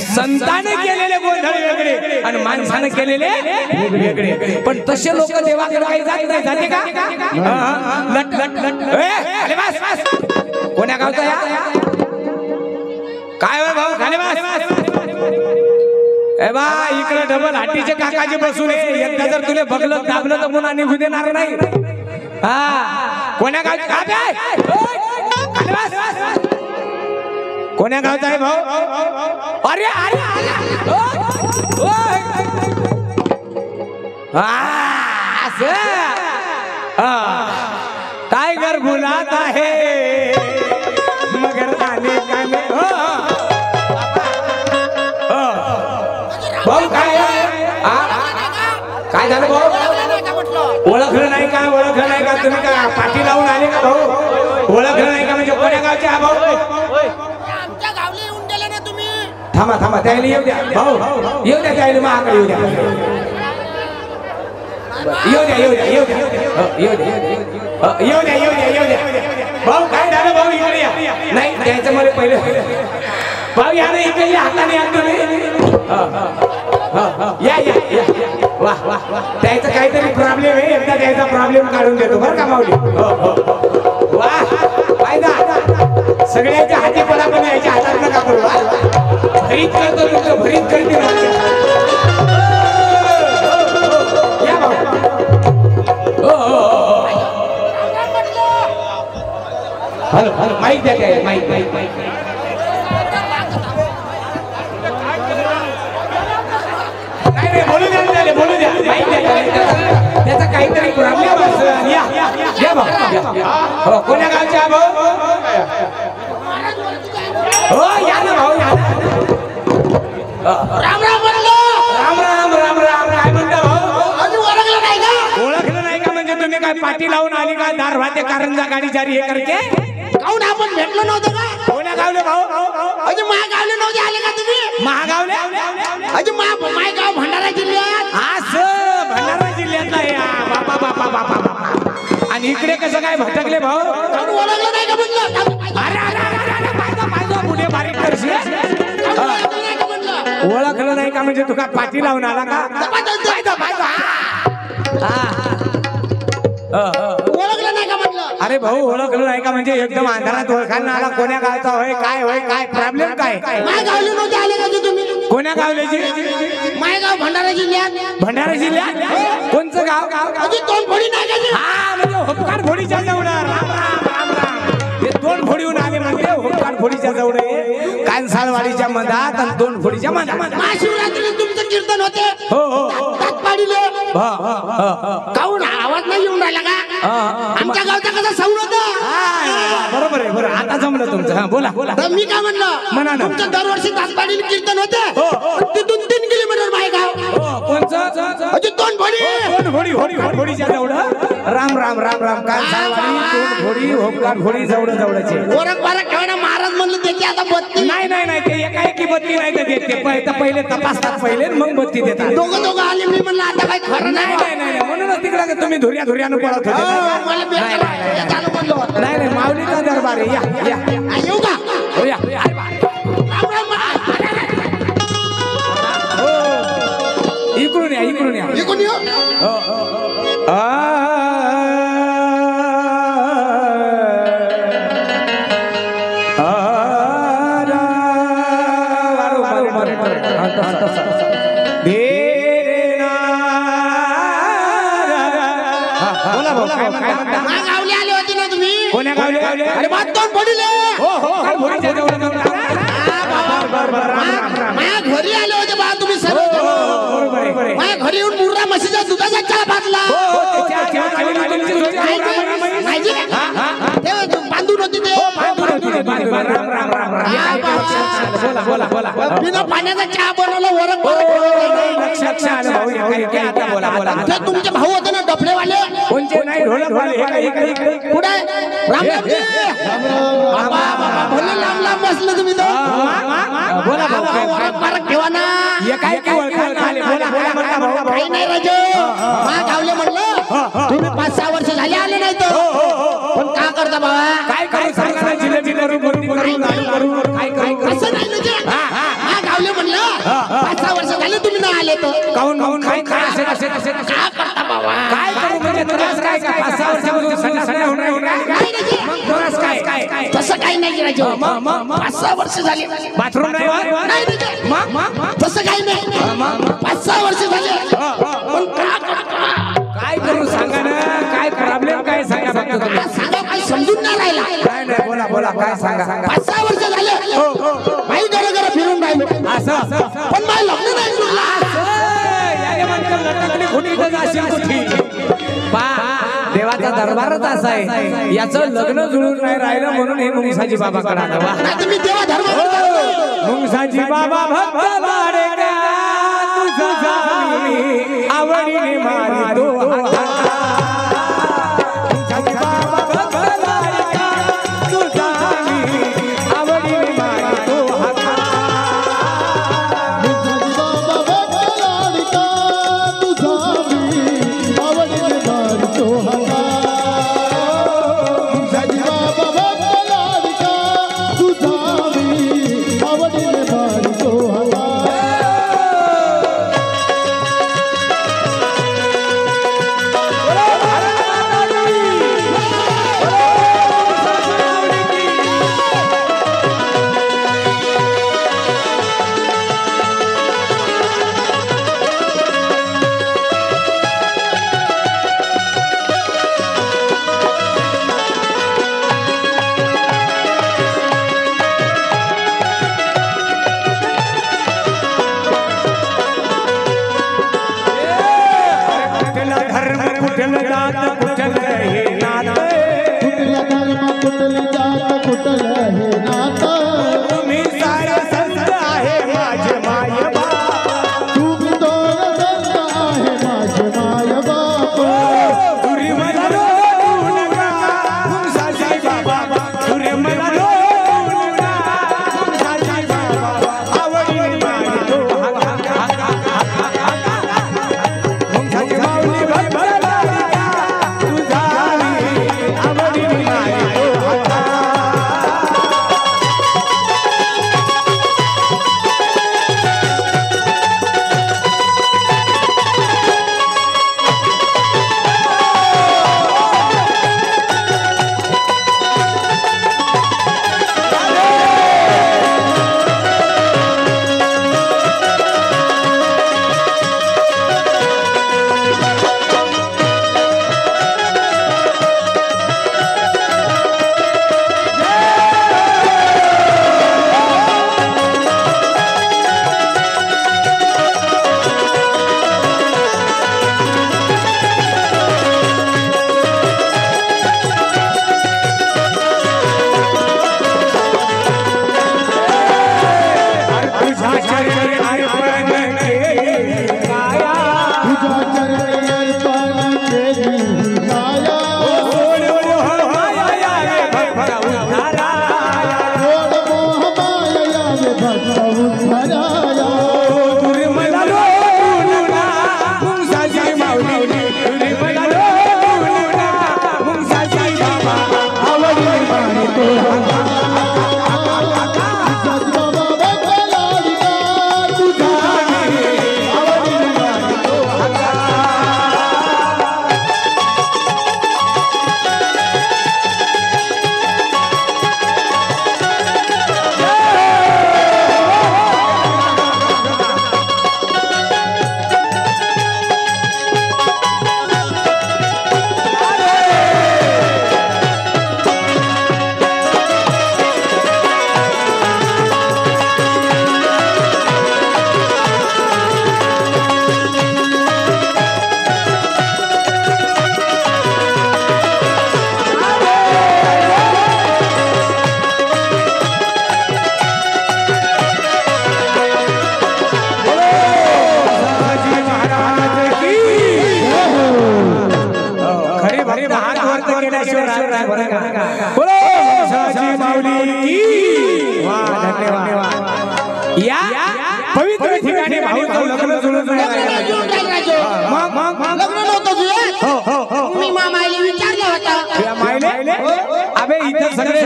संताने केलेले गोंधळ वेगळे आणि माणसाने केलेले वेगळे पण तसे लोक देवाकडे काही जात नाही जाते का. लट लट लट. कोण्या गावचा या काय होय भाऊ खाली बस ए बा इकडे डबल हाटीचे काकाचे बसून. एकदा जर तुले बघलं दाबलं तर पुन्हा निघू देणार नाही हा कोण्या गावचे का बे? खाली बस. कोण्या गावचा आहे भाऊ? अरे अरे टायगर बुलात आहे. मगर आले नाही. हो, हो. हो. भाऊ काय काय झालं भाऊ? ओळखलं नाही का? ओळखलं नाही का? तुम्ही का पाठी लावून आले का भाऊ? ओळखलं नाही का? म्हणजे कोण्या गावचे हा भाऊ आमच्या गावले येऊन गेले ना तुम्ही थांबा थांबा त्याला येऊ द्या. भाऊ येऊ द्या त्याला महाकडे येऊ द्या. येऊ द्या येऊ द्या येऊ द्या येऊ द्या. हो, हो, येऊ द्या येऊ द्या येऊ द्या. भाऊ काय झालं भाऊ? येऊ या नाही त्याच्यामध्ये पहिले भाऊ या ना इकडे या हाताने या तुम्ही. हो, या या या वा वा त्याचा काहीतरी प्रॉब्लेम आहे. एकदा त्याचा प्रॉब्लेम काढून देतो बरं का माऊली? हो हो वा फायदा सगळ्यांच्या हाती पडा पण याच्या हातात नका करू. भरीत करतो तुमचं भरीत करते या हॅलो हॅलो माईक द्या काय? माहीत माहीत माहीत नाही नाही बोलू द्या ना बोलू द्या. द्या त्याचा काहीतरी प्रॉब्लेम असेल. या या भाऊ हो, कोण्या गावचे भाऊ हो या ना भाऊ या ना. राम राम म्हणलो राम राम. राम राम काय म्हणता भाऊ? अजून ओळखलं नाही का? ओळखलं नाही का म्हणजे तुम्ही काय पाठी लावून आली का? दार कारंजा गाडी जारी हे करके? काऊन आपण भेटलो नव्हतं का? कोण्या गावले भाऊ? अजून माझ्या गावले नव्हते आले का तुम्ही? महागावले? अजून मा- माय गाव भंडारा जिल्ह्यात? असं भंडारा जिल्ह्यातला आहे. हा. बापा बापा बापा बापा आणि इकडे कसं काय भटकले भाऊ? काऊन ओळखलं नाही का म्हणलं अरे अरे करशील ओळखलं नाही का म्हणजे तुका पाठी लावून आला का? ओळखलं नाही अरे भाऊ ओळखलं नाही का म्हणजे एकदम अंधारात ओळखायला आला कोण्या गावचा होय काय होय काय प्रॉब्लेम काय? माय गावले नव्हते आले का ते तुम्ही? कोण्या गावल्याची माय गाव भंडारा जिल्ह्यात भंडारा जिल्ह्यात कोणचं गाव? गाव गाव तोंड फोडी नाही? हा म्हणजे होपकार फोडीच्या दोन फोडीहून आले म्हणजे होपकार फोडीच्या जवळ. कानसाळवाडीच्या मधात आणि दोन फोडीच्या मधात. महाशिवरात्रीला तुमचं कीर्तन होते. हो हो हो. पाडीले हा, हा, हा, हा. काऊन आवाज नाही येऊन राहिला का? हा, हा. आमच्या गावचा कसा हा, बरोबर आहे बरोबर आता जमलं तुमचं. हा बोला. बोला तर मी काय म्हणा म्हणलं ना. तुमचं दरवर्षी दासपाडीला कीर्तन होते. हो, हो. तिथून तीन किलोमीटर हो, अजून दोन फोडी दोन फोडी होडी फोडीच्या जवळ. राम राम राम राम. कानसाळवाडी दोन फोडी होपकार फोडी जवळ जवळचे. ओरख बारक ठेवा ना महाराज म्हणलं त्याची आता बत्ती? नाही नाही नाही ते एकाएकी बत्ती नाही का देत ते. पहि- तर पहिले तपासतात पहिले मग बत्ती देतात. दोघं दोघं आले मी म्हणलं आता काय खरं नाही नाही. म्हणूनच तिकडे का तुम्ही धुर्या धुर्यानं पळत होते. हो, नाही, नाही, हे माऊलीचा दरबार आहे. या या. हा, येऊ का दे रे ना. हा, हा. बोला भाऊ काय काय म्हणता माझ्या गावले आले होते ना तुम्ही कोण्या गावले गावले अरे बात दोन फोडीले हो हो दुधाचा चहा हो, हो, सोय. माहिती हा? हा, हा. ते बांधून होती ते राम, राम, राम, राम. हा, बिना पाण्याचा चहा बनवला हो, तुमचे भाऊ होते ना डफळेवाले कोणचे नाही हे. कुठे राम रामजी बाबा बाबा भले लांब लांब बसले तुम्ही हा, बोला ठेवा ना हे काय काही नाही राजे मा गावले म्हणलं तुम्ही पाच सहा वर्ष झाले आले नाही तर पाच सहा वर्ष झाले तुम्ही नाही आले तर. काहून काहून काय काय असेल असेल असेल का करता बाबा? काय करू म्हणजे त्रास काय काय? पाच सहा वर्षापासून राहिलं काय? नाही रे जी. मग त्रास काय? तसं काही नाही राजू मग, मग, मग. पाच सहा वर्ष झाले. बाथरूम नाही. मग मग? मग? तसं काही नाही. पाच सहा वर्ष झाले. पण का करता काय करू सांगा ना? काय प्रॉब्लेम काय सांगा फक्त तुम्ही? समजून नाही राहिला काय नाही बोला बोला काय सांगा सांगा पाच सहा वर्ष झाले माही घरा घरा फिरून राहिलो असं पण माझं लग्न नाही देवाचा दरबारच असा आहे याचं लग्न जुळून नाही राहिलं म्हणून हे मुंगसाजी बाबाकडे आलं वा नाही तर मी देवा धर्म करतो. मुंगसाजी बाबा भक्त आवडीने मारितो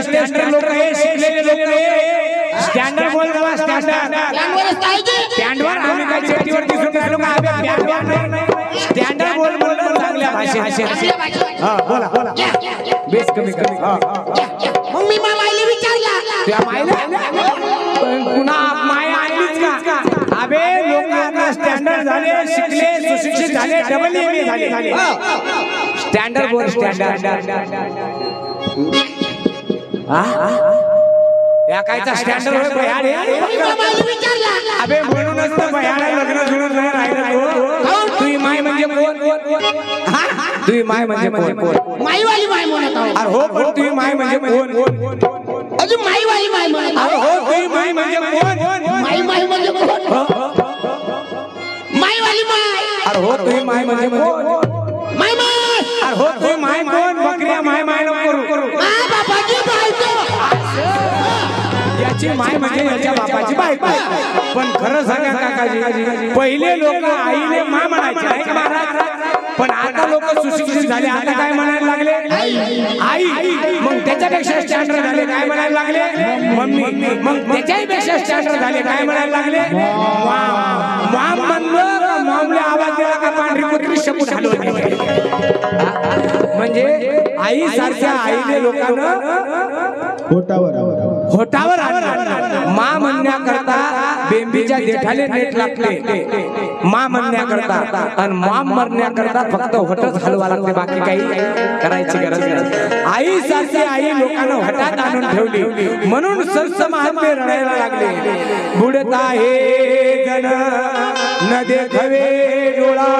सगळे स्टँडर्ड लोक आहे शिकलेले लोक आहे. स्टँडर्ड बोल बाबा स्टँडर्ड त्यांवरच पाहिजे स्टँडर्ड पाठीवर दिसून राहिलो का नाही स्टँडर्ड बोल बोल चांगल्या भाषेत. हा बोला बोला. बेस कमी कमी. हा. मग मी आईला विचारला. त्या मायला पण पुन्हा माया आणलीच का? अबे लोक आता स्टँडर्ड झाले शिकले सुशिक्षित झाले डबल एम झाले स्टँडर्ड बोल स्टँडर्ड या कायचा स्टँडर्ड होय भयाड हे? अबे म्हणूनच तर भयाला लग्न जुळून जुळून राहिलं तो तुझी माय म्हणजे कोण? हा? तुझी माय म्हणजे कोण? कोण माईवाली माय म्हणत आहो अरे हो पण तुझी माय म्हणजे कोण? अजून माईवाली माय म्हणत अरे हो तुझी माय म्हणजे कोण? माई माई म्हणजे कोण? माईवाली माय. अरे हो तुझी माय म्हणजे कोण? याची माय म्हणजे याच्या बापाची बायको. पण खरं सांगा काकाजी पहिले लोक आईने मा म्हणायचे नाही का महाराज पण आता लोक सुशिक्षित झाले आता काय म्हणायला लागले? आई मग त्याच्यापेक्षा स्टँडर्ड झाले काय म्हणायला लागले? मम्मी. मग त्याच्याही पेक्षा स्टँडर्ड झाले काय म्हणायला लागले? मॉम म्हणलं मॉमले आवाज दिला का पांढरी कुत्री शपूट हलवली म्हणजे आई सारख्या आईने लोकांना होटावर होटावर मा म्हणण्याकरता बेंबीच्या देठाले नेट लागले मा म्हणण्याकरता आणि माम मरण्याकरता फक्त होटच हलवा लागते. बाकी काही करायची गरज नाही. आई सारखी आई लोकांना हटात आणून ठेवली. म्हणून संत महात्मे रडायला लागले. बुडता हे जन न देखवे डोळा.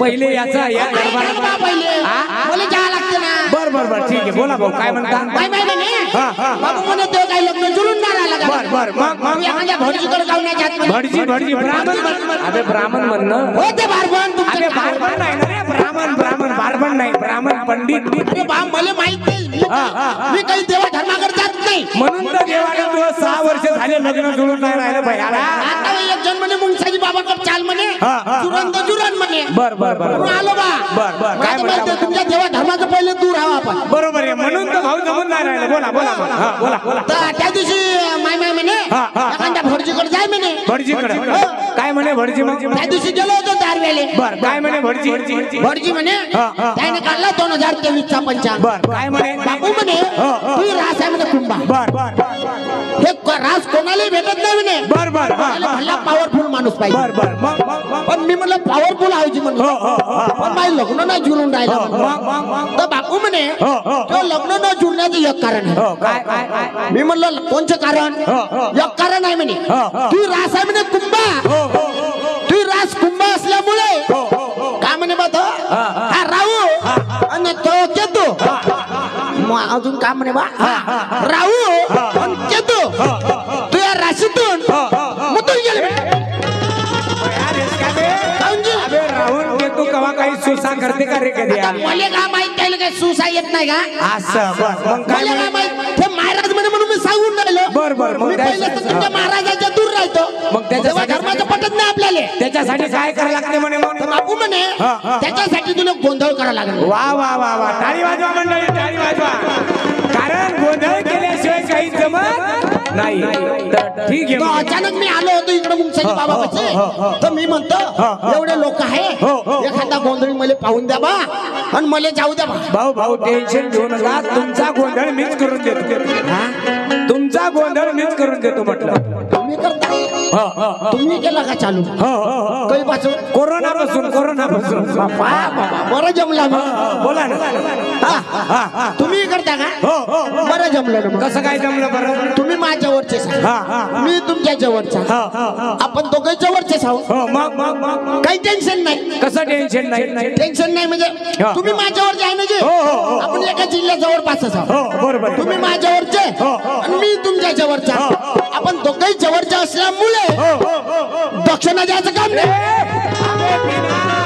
पहिले याचा या बर बर बर ठीक आहे. बोला भाऊ काय म्हणता? बर बर. भटजी भटजी ब्राह्मण अबे ब्राह्मण म्हणणं. हो ब्राह्मण ब्राह्मण बारबण नाही. ब्राह्मण पंडित. मला माहीत नाही. मी हा, हा, हा. काही- मी काही देवा धर्माकडे जात नाही. म्हणून तर देवाने तुला सहा वर्ष झाले लग्न जुळून नाही राहिलं भयाला आता एक जण म्हणे मुंगसाजी बाबाकडे चाल म्हणे. हा, हा. जुरण तर जुरण म्हणे. बर बर बर म्हणून आलो बा. बर, बर. काय आता म्हणता? तुमच्या देवा धर्माचं पहिले दूर राहा आपण. बरोबर आहे. म्हणून तर भाऊ जमून नाही राहिलं. बोला बोला बोला. हा, बोला बोला. तर त्या दिवशी माय माय म्हणे हा, हा, हा. एखाद्या भटजीकडे जाय म्हणे. भटजीकडे. काय म्हणे भटजी म्हणजे त्या दिवशी गेलो होतो बर काय म्हणे भटजी? भटजी म्हणे हा, हा. त्याने काढला दोन हजार तेवीस चा पंचांग. बर काय म्हणे? बापू म्हणे हा, हा. तू रास आहे म्हणे कुंभा बर बर हे क- रास कोणालाही भेटत नाही म्हणे. बर बर हा, हा, भल्ला पॉवरफुल माणूस पाहिजे. बर बर पण मी म्हणलं पॉवरफुल आहोजी म्हणलं हो, हो, हो, हो. पण माझं लग्न नाही जुळून राहिलं हो, म्हणलं. मग, मग. तर बापू म्हणे हो, हो. तो लग्न न जुळण्याचं एक कारण आहे. हो मी म्हणलं कोणचं कारण? हो, हो. एक कारण आहे म्हणे. हो, हो. तू रास आहे म्हणे कुंभा हो हो हो हो. तू रास कुंभ असल्यामुळे हो हो हो काय म्हणे बा तो हा, राहू. आणि तो केतू मग अजून काय म्हणे बा? राहू आणि केतू तू या राशीतून मुतून गेले तू कवा काही सुसा करते का रे कधी मले काय माहीत त्याला सुसा येत नाही का? असं मग काय मला काय म्हणे? माहीत? ते महाराज म्हणे म्हणून मी सांगून राहिलो. बर, बर, मग मी काय- पहिले तर तुमच्या महाराजाच्या मग त्याच्यासाठी- तेव्हा धर्माचं पटत नाही आपल्याला. त्याच्यासाठी काय करावं लागते म्हणे तर मग बापू म्हणे हा, हा. त्याच्यासाठी तुला गोंधळ करावा लागेल. वा वा वा वा. टाळी वाजवा मंडळी टाळी वाजवा. कारण गोंधळ केल्याशिवाय काही जमत नाही. तर ठीक आहे. तो. अचानक मी आलो होतो इकडे मुंगसाजी बाबा हो, पाशी हो, हो. तर मी म्हणतो हो, हो. एवढे लोक आहे हो, हो. एखादा गोंधळी मला पाहून द्या बा. आणि मला जाऊ द्या बा. भाऊ भाऊ टेन्शन घेऊ नका. तुमचा गोंधळ मीच करून देतो. हा? तुमचा गोंधळ मीच करून देतो म्हटलं. तुम्ही करता. हो, हो, हो. तुम्ही केला का चालू? हो, हो, हो. काही पासून कोरोना पासून कोरोना पासून बरं जमला बोला ना. हा, हा, हा. तुम्ही करता का? हो हो हो. बरं जमलं कसं काय जमलं बरं? तुम्ही माझ्यावरचे हा. मी तुमच्या जवळचा. आपण दोघे जवळचेच आहोत हो. काही टेन्शन नाही कसं टेन्शन नाही टेन्शन नाही म्हणजे. तुम्ही माझ्यावरचे आहे ना जे हो, हो, हो. आपण एका जिल्ह्या जवळपासच आहोत बरोबर तुम्ही माझ्यावरचे. आणि मी तुमच्या जवळचा. आपण दोघेही जवळचे असल्यामुळे दक्षिणा द्यायचं काम नाही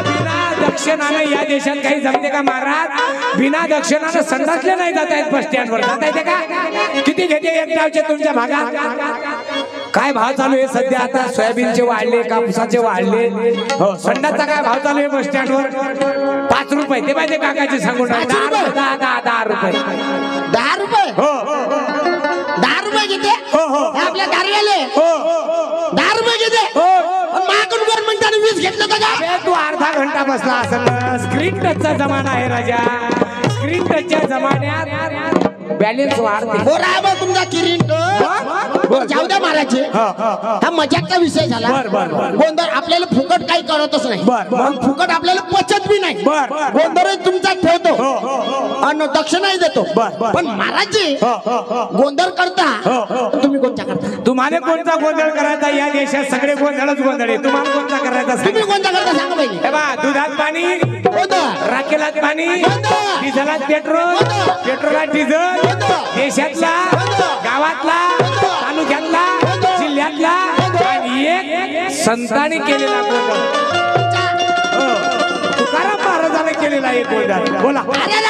दक्षिणानं या देशात काही जमते का महाराज? बिना दक्षिणानं संडासले नाही जात आहेत बस स्टँडवर. जाता येते का? किती घेते एक डावचे तुमच्या भागात? काय भाव चालू आहे सध्या आता? सोयाबीनचे वाढले कापसाचे वाढले. हो संडाचा काय भाव चालू आहे बस स्टँडवर? पाच रुपये. ते पाहिजे काकाचे सांगून दहा रुपये. दहा रुपये? हो. दहा रुपये घेते हो, हो. हे आपल्या हो रुपये घेते हो. वीस घेतलं काय तू अर्धा घंटा बसला असेल. स्क्रीन टचचा जमाना आहे राजा. स्क्रीन टचच्या जमान्यात बॅलेन्स वाढते. हो राय बा तुमचा किरीट. जाऊ द्या महाराज. हा मजाकचा विषय झाला. बर, बर, बर. गोंधळ आपल्याला फुकट काही करतच नाही. बर, बर. मग फुकट आपल्याला पचत बी नाही. गोंधळ तुमचा ठेवतो. आणि दक्षिणाही देतो. पण महाराजजी हो. गोंधळ करता. तुम्ही कोणत्या करता तुम्हाला कोणता गोंधळ करायचा या देशात सगळे गोंधळच गोंधळ आहे तुम्हाला कोणता करायचा तुम्ही सांगा. कोणत्या करता सांगा पहिले हे बा दुधात पाणी गोंधळ राखेलात पाणी. डिझेलात पेट्रोल. पेट्रोलात डिझेल. देशातला. गावातला. तालुक्यातला. जिल्ह्यातला. आणि एक संतांनी केलेला गोंधळ हो. तुकाराम महाराजाने केलेला एक गोंधळ बोला अरे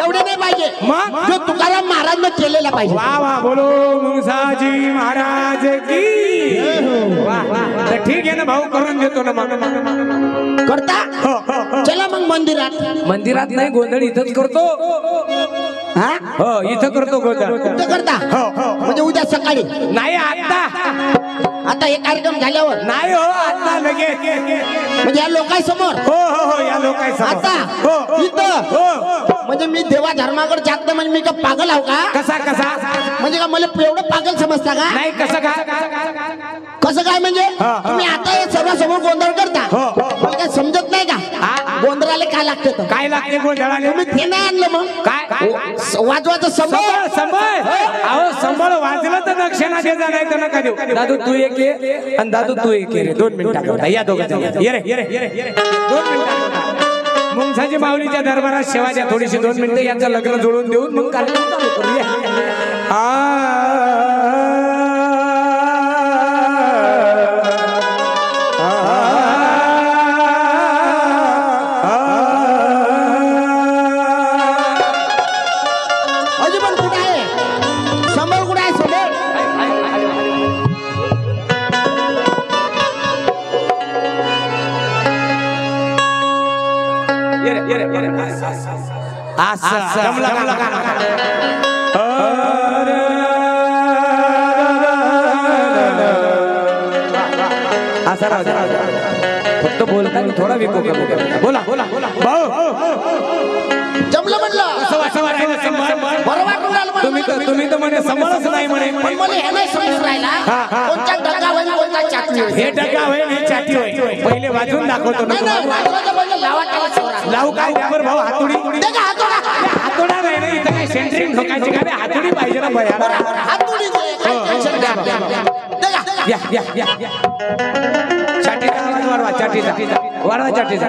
एवढे नाही पाहिजे. मग? जो तुकाराम महाराजनं केलेला पाहिजे. वा वा बोलो मुसाजी महाराज की. वा वा तर ठीक आहे ना भाऊ करून देतो ना मग. करता? हो, हो, हो. चला मग मंदिरात. मंदिरात नाही गोंधळ इथंच करतो. हा? हो इथं करतो कुठं करता. हो, हो. म्हणजे उद्या सकाळी? नाही आता आता हे कार्यक्रम झाल्यावर? नाही हो आता लगेच. म्हणजे या लोकांसमोर? हो हो हो या लोकांचा आता? हो इथं? हो. म्हणजे मी देवा धर्माकडे जात नाही म्हणजे मी का पागल आहो का? कसा कसा? म्हणजे का मला एवढं पागल समजता का? नाही कसं का? कसं काय म्हणजे. तुम्ही आता हे सर्वांसमोर गोंधळ करता. हो, हो. मला काय समजत नाही का. गोंधळाला काय लागतं तर? काय लागते गोंधळाले? तुम्ही ते नाही आणलं मग. काय? वाजवायचं संबळ समोर संबळ अहो संबळ वाजलं तर दक्षिणा दे जा नाही तर नका देऊ. दादू तू एक ये. आणि दादू तू एक ये रे. दोन मिनिटं या दोघं जण. ये रे. ये रे ये रे ये रे दोन मिनिटं मुंगसाची माऊलीच्या दरबारात सेवा द्या. थोडीशी दोन मिनिटं यांचं लग्न जोडून देऊन मग कार्यक्रम चालू करूया. असं जमलं? असा राहू दे. फक्त बोलताना थोडा विको कमी करा. बोला बोला बोला भाऊ जमलं म्हणलं असं वाटतं वाटायला संभाळ. बरं वाटून राहिलं मला. तुम्ही तर तुम्ही तर म्हणे संभाळच नाही म्हणे पण मला हे नाही समजून राहिला. कोणता डगा होईल कोणता चाकरी होईल हे टका होईल हे पहिले वाजून दाखवतो ना नाही नाही तुम्हाला. वाजवायचं म्हणजे लावा काय त्यावर भाऊ हातोडी दे का हातोडा? हातोडा नाही ना इथं काय सेंटरिंग ठोकायची काय नाही, हातोडी पाहिजे ना हातोडी दे. टेन्शन द्या, का? या चाटीचा आवाज वाढवा चाटीचा. वाढवा चाटीचा.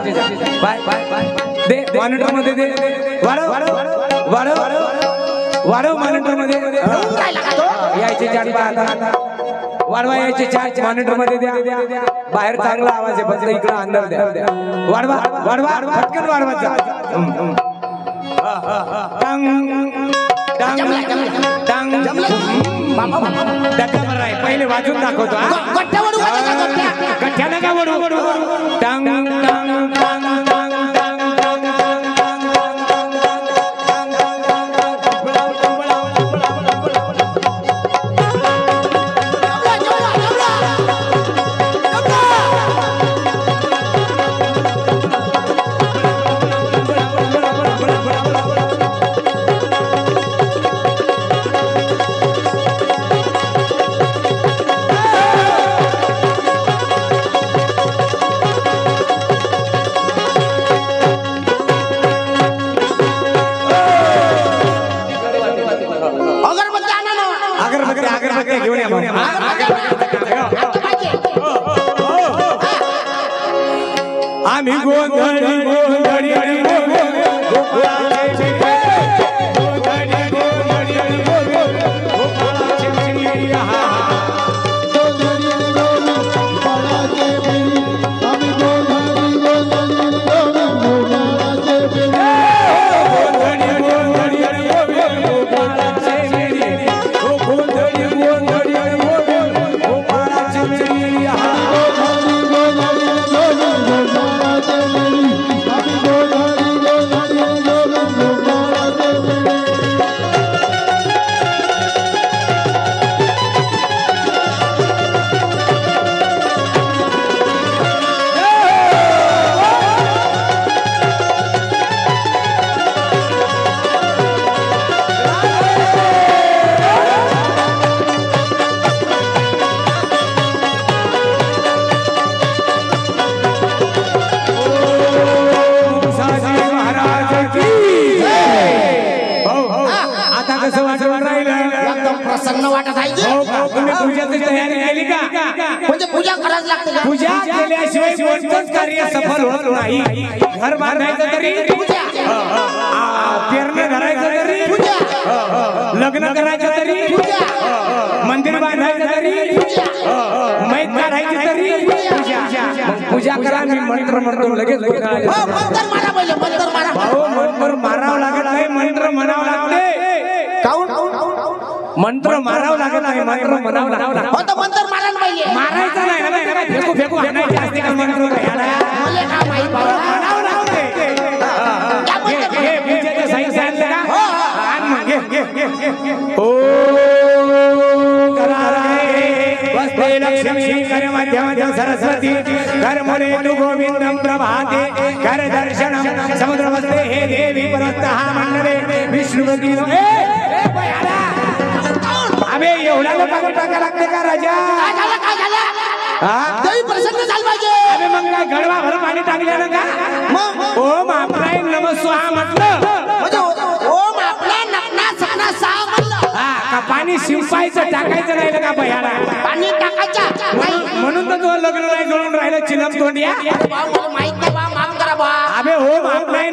Bye bye bye. दे मॉनिटरमध्ये दे. वाढव वाढव वाढव. मॉनिटरमध्ये राहिला का? तो? यायचे चाट पहा आता वाढवा यायचे चाट मॉनिटरमध्ये द्या. बाहेर चांगला आवाज आहे फक्त इकडं अंदर द्या. वाढवा वाढवा. पटकन वाढवा. हम्म, हम्म. đăng đăng đăng डट्ट्यावर आहे पहिले वाचून दाखवतो हा गट्ट्यावर गट्ट्याला का वडू टांग टांग टांग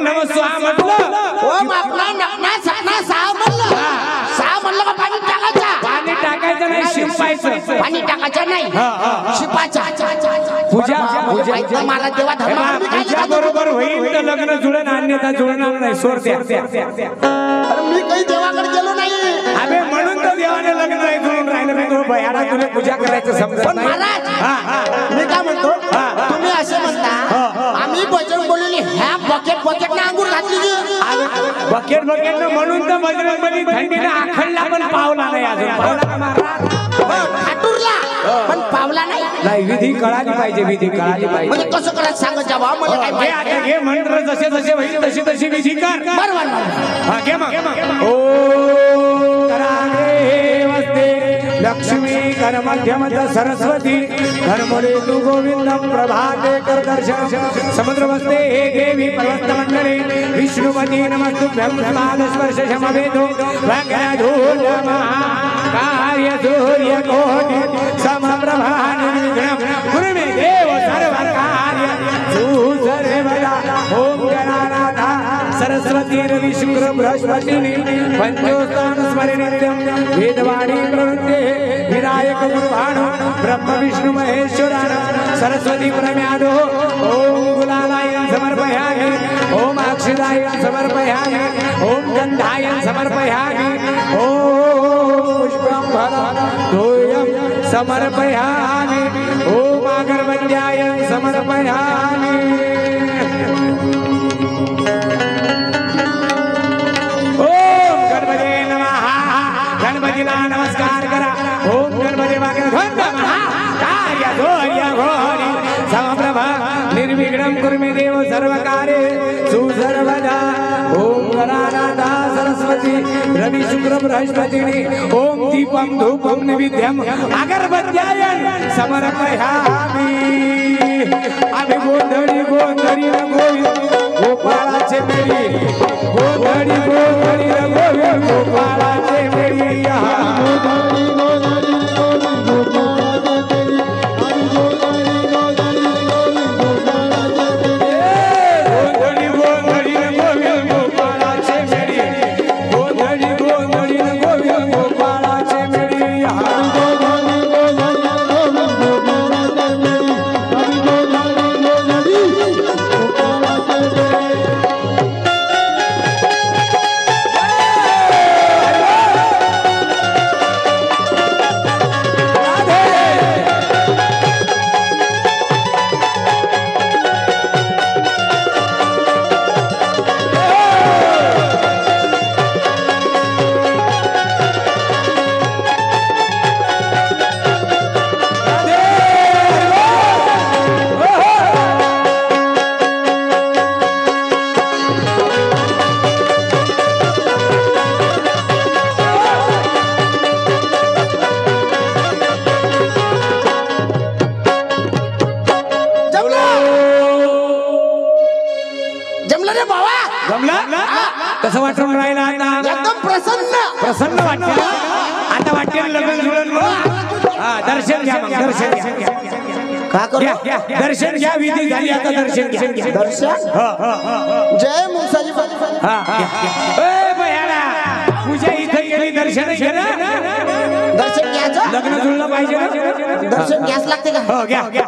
स्वाहा म्हटलं सहा म्हणलं. सहा म्हणलं. का पाणी टाकायचं? पाणी टाकायचं नाही शिंपायचं. पाणी टाकायचं नाही. पूजा मला धर्म पूजा बरोबर होईल तर लग्न जुळण अन्यथा जुळणार नाही. सोड मी काही देवाकडे गेलो नाही. अबे म्हणून तर देवाने लग्न नाही जुळून राहिलं. मी भयाला तुला पूजा करायचं महाराज. मी काय म्हणतो. तुम्ही असे म्हणता आम्ही बजरंग बोललेली ह्या बकेट बकेट ना अंगूर घातली की बकेट बकेट म्हणून तर बजरंगबली थंडीने आखडला पण पावला नाही अजून. पावला का महाराज? हो, खाटूरला पण पावला नाही. नाही विधी कळाली पाहिजे विधी कळाली म्हणजे पाहिजे कसं करायचं सांगत जावा मला काय घे माहीत आता नाही. घे मंत्र जसे जसे होईल तशी तशी विधी कर. बरोबर बरोबर. हा, घे मग. ओ. करागे वस्ते लक्ष्मी कर मध्यम सरस्वती धर्मरे तू गोविंद प्रभाते कर दर्शन समुद्र बसते हे देवी पर्वत मंडले विष्णुपती नमस्तुभ्यं पाद स्पर्श शमवेदो भगधूल कार्य सूर्य कोटि समप्रभा निर्विघ्नं कुरु मे देव सर्व कार्य तू सर्वदा ओम गणानाथा सरस्वती रवि शुक्र बृहस्पतीनि पंचोस्तान स्मरे नित्यं वेदवाणी प्रवृत्ते विनायक गुरुभाणो ब्रह्म विष्णु महेश्वरान सरस्वती प्रम्यादो ओम गुलालायन समर्पयामि ओम अक्षदायन समर्पयामि ओम गंधायन समर्पयामि ओम पुष्पं फलदोयं समर्पयामि ओम कुर्मे देव सर्व कार्ये सुसर्वदा। ओम गणानाथा सरस्वती रवि शुक्र बृहस्पतीनि। ओम दीपं धूपं निविध्यं अगरबत्त्यायन समर्पयामि। आम्ही गोंधळी गोंधळी न गोविंद गोपाळाचे मेळी गोधडी गोधडी न गोविंद वाटून राहिला एकदम प्रसन्न. प्रसन्न वाटतं आता वाटते लग्न जुळण हा. दर्शन घ्या मग दर्शन घ्या. का करू? घ्या, घ्या. दर्शन घ्या विधी झाली आता दर्शन घ्या. दर्शन. जय मुसाजी पूजा इथं दर्शन दर्शन घ्यायचं? लग्न जुळलं पाहिजे दर्शन घ्यास लागते का? हो घ्या घ्या.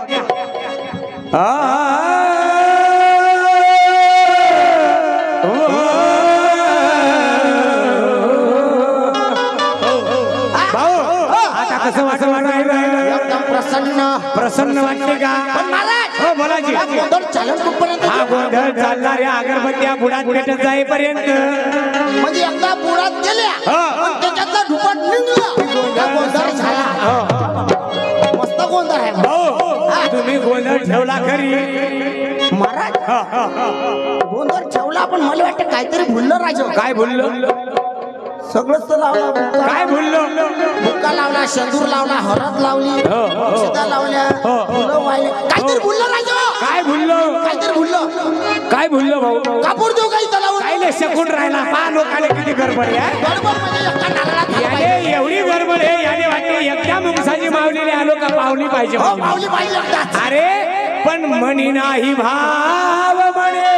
वाटायला एकदम प्रसन्न. प्रसन्न वाटते का? पण महाराज हो हा गोंधळ कुठपर्यंत? हा गोंधळ चालणाऱ्या अगरबत्त्या बुडात भेटत जाईपर्यंत. म्हणजे एकदा बुडात गेल्या हा. पण त्याच्यातला धुपाट निघला. त्या गोंधळ झाला. हो. मस्त गोंधळ आहे. हो. तुम्ही गोंधळ ठेवला खरी. महाराज हा, हा, हा. गोंधळ ठेवला पण मला वाटतं काहीतरी भुललं राज. काय बोललो सगळंच तर लावलं. काय बोललो? बुक्का लावला शेंदूर लावला हळद लावली हो, हो. लावल्या हो. फुलं वाहिले. काहीतरी भुललं राज? काय बोललो? काहीतरी भुललं काय बोललो भाऊ? कापूर देऊ काही तलावर शकून राहिला. पा लोकाले किती गडबड आहे म्हणजे एका नारळात झालं पाहिजे. याने एवढी गडबड आहे याने वाटते एकट्या मुंगसाची मावलेली आलो का पावली पाहिजे हो. अरे पण मनी नाही भाव म्हणे.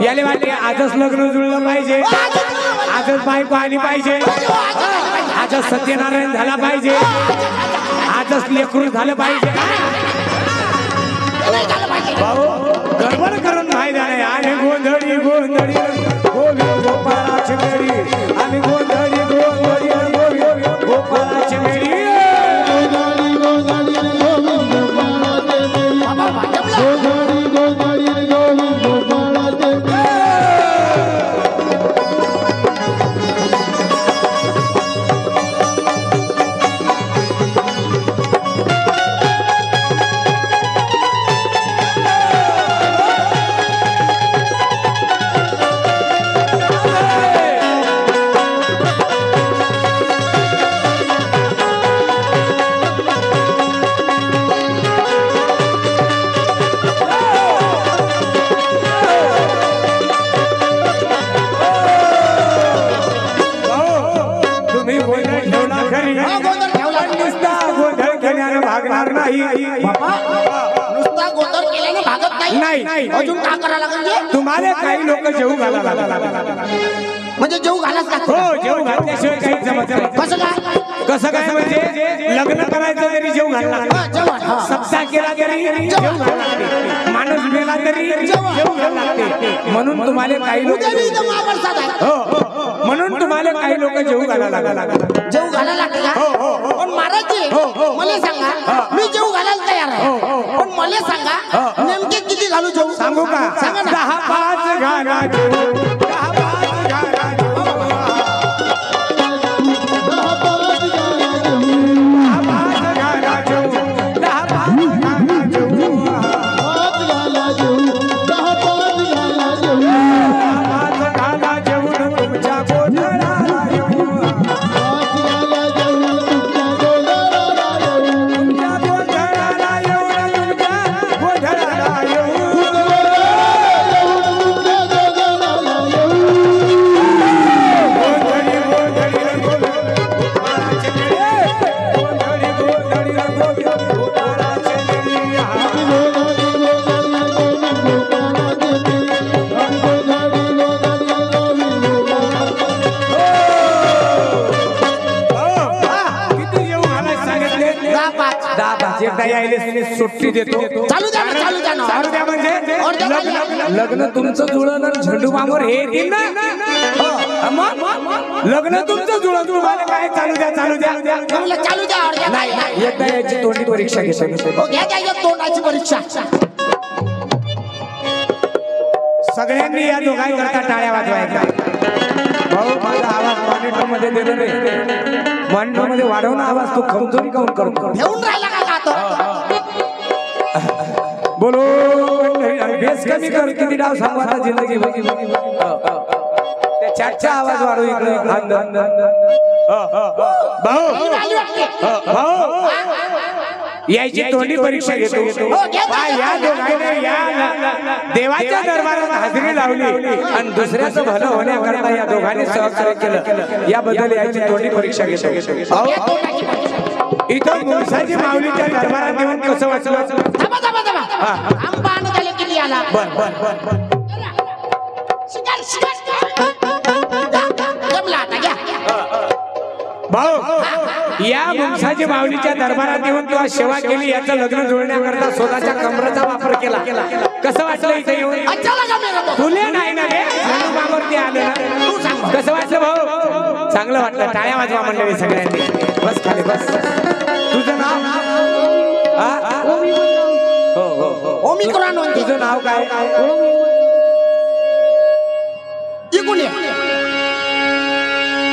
याले वाटले आजच लग्न जुळलं पाहिजे. आजच बायको आली पाहिजे. आजच सत्यनारायण झाला पाहिजे. आजच लेकरू झालं पाहिजे. भाऊ गडबड करून माहिती आहे. आणि गोंधळी गोंधळी. गोविंद गोपाळाची मेळी आणि गोंधळी गोंधळी. गोविंद गोपाळाची मेळी भागणार नाही. नुसता गोंधळ केल्याने भागत नाही. नाही. अजून का करा लागेल तुम्हाला काही लोक जेव घाला लागला म्हणजे जेव घालाच लागतो हो जेव घातल्याशिवाय काही जमत कसं काय? कसं काय म्हणजे लग्न करायचं तरी हा, जेवण हा. सप्ताह केला तरी जेव घालायला लागते माणूस मेला तरी जेव घालायला लागते म्हणून तुम्हाला काही लोक आहे हो हो. म्हणून तुम्हाला काही लोक जेव घालायला लागला जेव घालायला लागते का? पण महाराजजी मला सांगा मी जेव घालायला तयार आहे. पण मला सांगा नेमके किती घालू जेव सांगू का? सांगा दहा पाच घाला सुट्टी देतो. चालू द्या ना चालू द्या ना. चालू द्या म्हणजे. लग्न तुमचं जुळलं आणि झेंडू बांबूर हे येतील ना? हो, मग? लग्न तुमचं जुळलं तुम्हाला काय चालू द्या चालू द्या म्हणलं चालू द्या अर्ध्या एकदा याची तोंडी परीक्षा घेतो हो, घ्या घ्या घ्या, तोंडाची परीक्षा. सगळ्यांनी या दोघांनी करता टाळ्या वाजवायच्या. भाऊ माझा आवाज मॉनिटरमध्ये दिलं नाही मॉनिटरमध्ये वाढव ना आवाज तू कमजोरी काऊन करतो घेऊन राहिला बोलो बेस कमी कर किती डाव सांगू आता जिंदगी. हो, हो. त्या चाटचा आवाज वाढू इकडे भाऊ. भाऊ. यायची तोंडी परीक्षा घेतो. हो, या दोघांनी या देवाच्या दरबारात हजेरी लावली. आणि दुसऱ्याचं भलं होण्याकरता या दोघांनी सहकार्य केलं. याबद्दल याची तोंडी परीक्षा घेतो. भाऊ इथं मुळसाची माऊलीच्या दरबारात येऊन कसं वाचलं? आंबा आणत आले किती आला बर बर बर बर. शिकार शिकार जमला आता घ्या. भाऊ या मुंगसाची माऊलीच्या दरबारात येऊन किंवा सेवा केली याचं लग्न जुळण्याकरता स्वतःच्या कमराचा वापर केला. कसं वाटलं इथे येऊन? तुले नाही ना रे? आले ना? कसं वाटलं भाऊ? चांगलं वाटलं. टाळ्या वाजवा मंडळी सगळ्यांनी. बस खाली बस. तुझं नाव? हो ओमिक्रॉन म्हणते तुझं नाव काय? इकडून ये.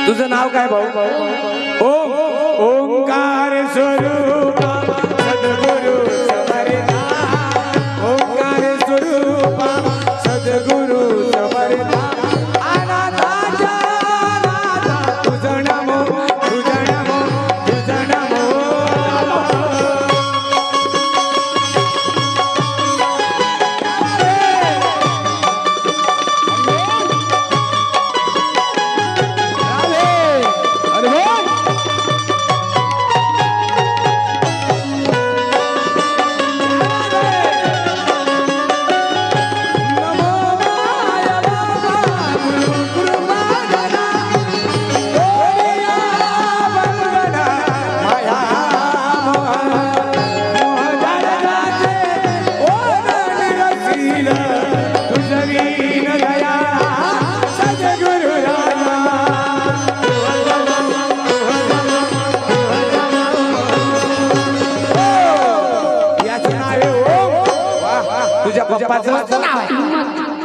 तुझं नाव काय भाऊ? ओम ओंकार स्वरूप सद्गुरु।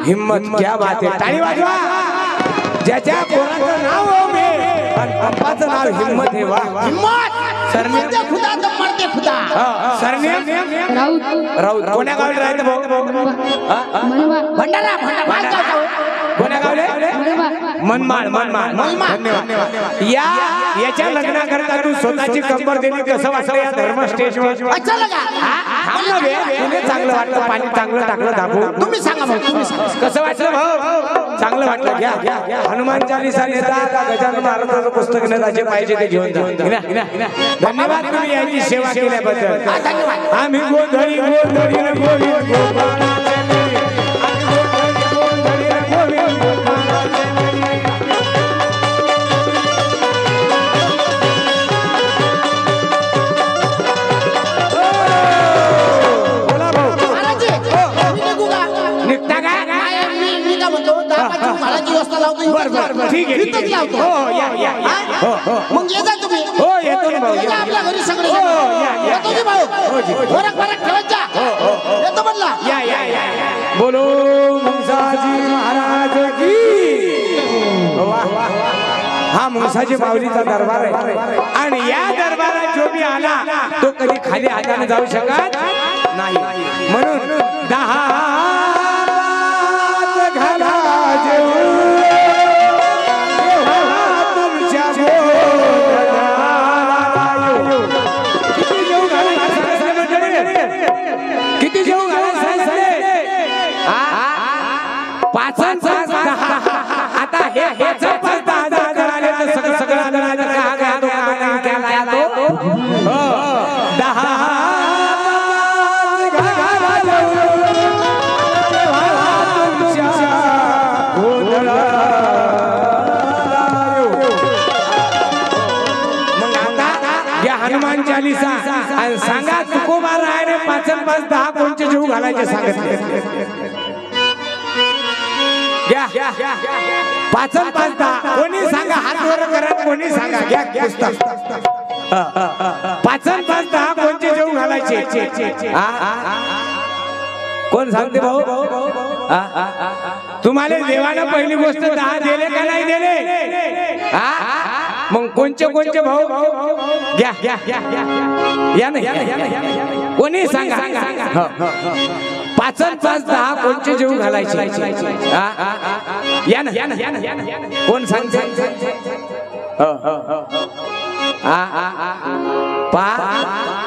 हिम्मत क्या बात आहे टाळी वाजवा ज्याच्या पोराचं नाव आणि पप्पाचं नाव हिम्मत आहे वा हिम्मत सरनेम? खुदा तर मरते खुदा हा, सरनेम राऊत राऊत कोण्या गावले राहते भाऊ हा? मनवा भंडारा भंडारा हो. कोण्या गावले मनमाड. धन्यवाद या याच्या लग्नाकरता तू स्वतःची कंबर दिली कसं वाटलं या धर्म स्टेजवर. तुला चांगलं वाटलं पाणी चांगलं टाकलं दाखवून कसं वाटलं? भाऊ चांगलं वाटलं. घ्या. हनुमान चालिसा नेता गजानन महाराजांचं पुस्तक नेता जे पाहिजे ते घेऊन. धन्यवाद तुम्ही यांची सेवा केल्याबद्दल. आम्ही गोंधळी गोंधळी गोविंद बर बर बर ठीक आहे ठीक इथंच आहे. लावतो हो या या या. हा? हो. हो मग ये जा तुम्ही. हो येतो ना भाऊ ये जा या, आपल्या घरी सगळे हो, या, या. भाऊ हो. फरक फरक ठेवत जा. येतो म्हणला. या या या या. बोलो मुंसाजी महाराज की. वाह, वाह, वाह. हा मुंसाजी माऊलीचा दरबार आहे. आणि या दरबारात जो मी आला तो कधी खाली हाताने जाऊ शकत नाही. म्हणून दहा हनुमान चालिसा आणि सांगा तुकोबा रायने पाच पाच दहा कोणचे जीव घालायचे सांगितले घ्या. पाच पाच दहा. कोणी सांगा हात वर करा कोणी सांगा. घ्या पुस्तक. पाच पाच दहा कोणचे जीव घालायचे? कोण सांगते भाऊ? तुम्हाला देवानं पहिली गोष्ट दहा दिले का नाही दिले? मग कोणचे कोणचे भाऊ? घ्या घ्या घ्या घ्या या. ना या ना, या ना, या ना. कोणी सांगा. पाच पाच दहा कोणचे जीव घालायचे. या ना या ना या ना या ना. कोण सांग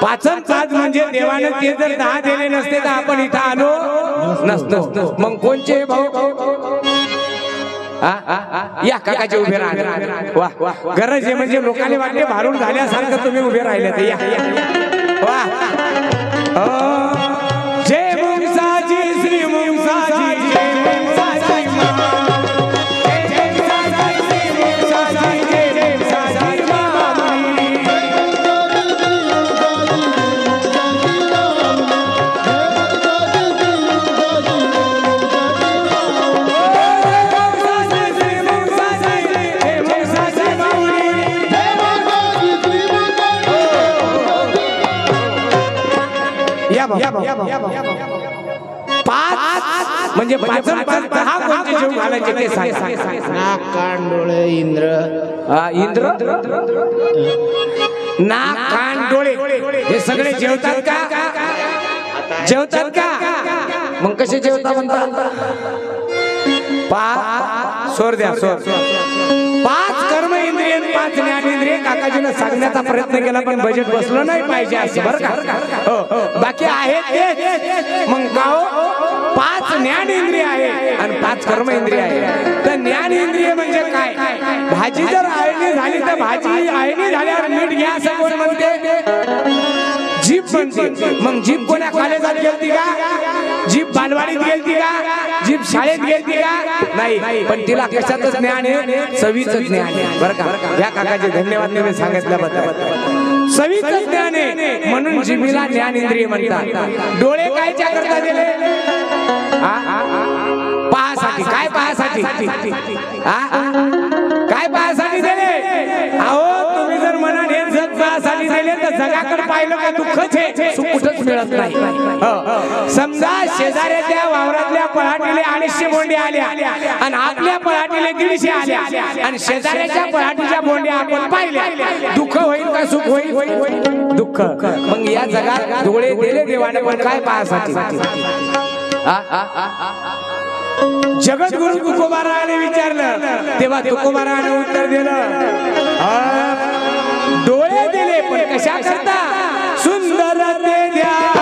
पाचन पाच म्हणजे देवानं ते जर दहा दिले नसते तर आपण इथं आलो. नसतो मग कोणचे भाऊ. या काकाचे उभे राहा वा वा. गरज आहे म्हणजे लोकांनी वाटले भारून झाल्यासारखं तुम्ही उभे राहिले तर या. या. वा. पाच म्हणजे दहा कोणते जेव घालायचे ते सांगा. नाक कान डोळे इंद्र. इंद्र? नाक कान डोळे. हे सगळे जेवतात का? जेवतात का? मग कसे जेवता म्हणतात पाच स्वर द्या स्वर पाच ज्ञानेंद्रिय काकाजीनं सांगण्याचा प्रयत्न केला पण बजेट बसलं नाही पाहिजे असं बरं का? हो, हो. बाकी आहे ते मग गाव पाच ज्ञानेंद्रिय आहे आणि पाच कर्म इंद्रिय आहे. तर ज्ञान इंद्रिय म्हणजे काय? भाजी जर आळणी झाली तर भाजी आळणी झाल्यावर मीठ घ्या असं कोण म्हणते? जीप म्हणते मग जीप कोण्या कॉलेजात गेलती का? जीप बालवाडीत गेलती का? जीप शाळेत गेलती का? नाही. पण तिला कशाचं ज्ञान आहे? सवीच ज्ञान आहे. बरं का? या काकाचे धन्यवाद तुम्ही सांगितल्याबद्दल. सवीच ज्ञान आहे. म्हणून जिभीला ज्ञान इंद्रिय म्हणतात. डोळे कायच्या करता दिले? पाहासाठी. काय पाहासाठी? काय पाहासाठी? जगाकडे पाहिलं का दुःखच आहे? सुख कुठंच मिळत नाही. हो. समजा शेजाऱ्याच्या वावरातल्या पळाटीले अडीचशे बोंडे आल्या. आणि आपल्या पळाटीले दीडशे आल्या. आणि शेजाऱ्याच्या पळाटीच्या बोंड्या आपण पाहिल्या. दुःख होईल का सुख होईल? दुःख मग या जगात डोळे दिले देवाने पण काय पाहासाठी? आ. जगद्गुरु तुकोबाराने विचारलं. तेव्हा तुकोबाराने उत्तर दिलं. आ, डोळे दिले पण कशा करता सुंदर ते ध्यान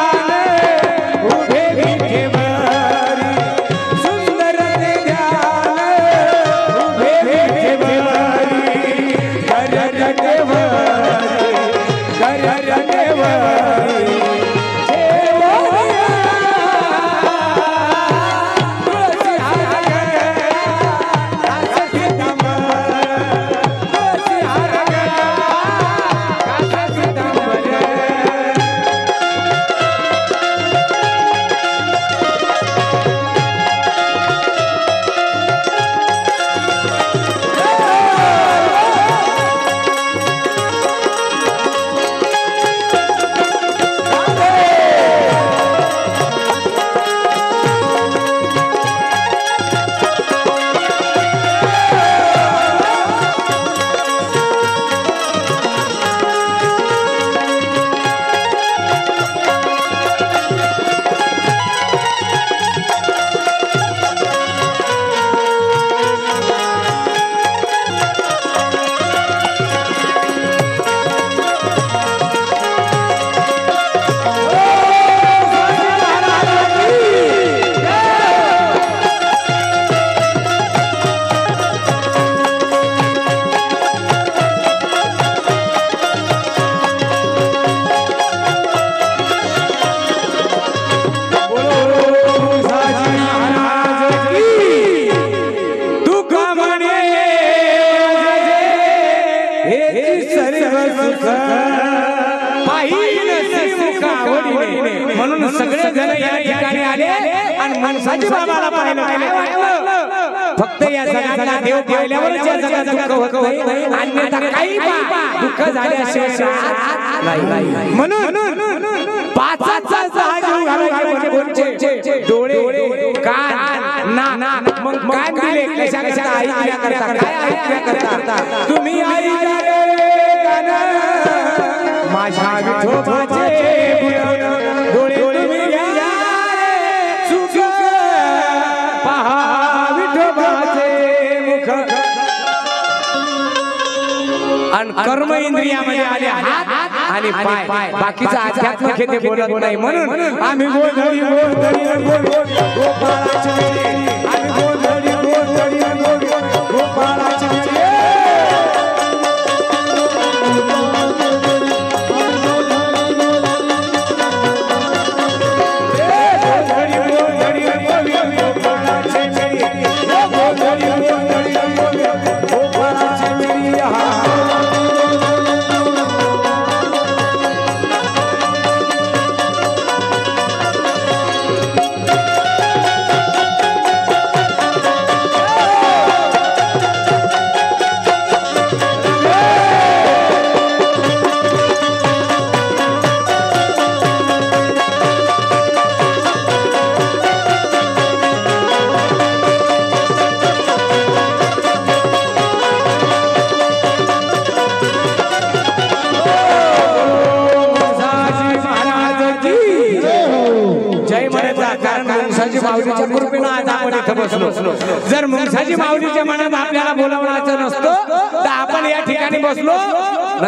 म्हणून आम्ही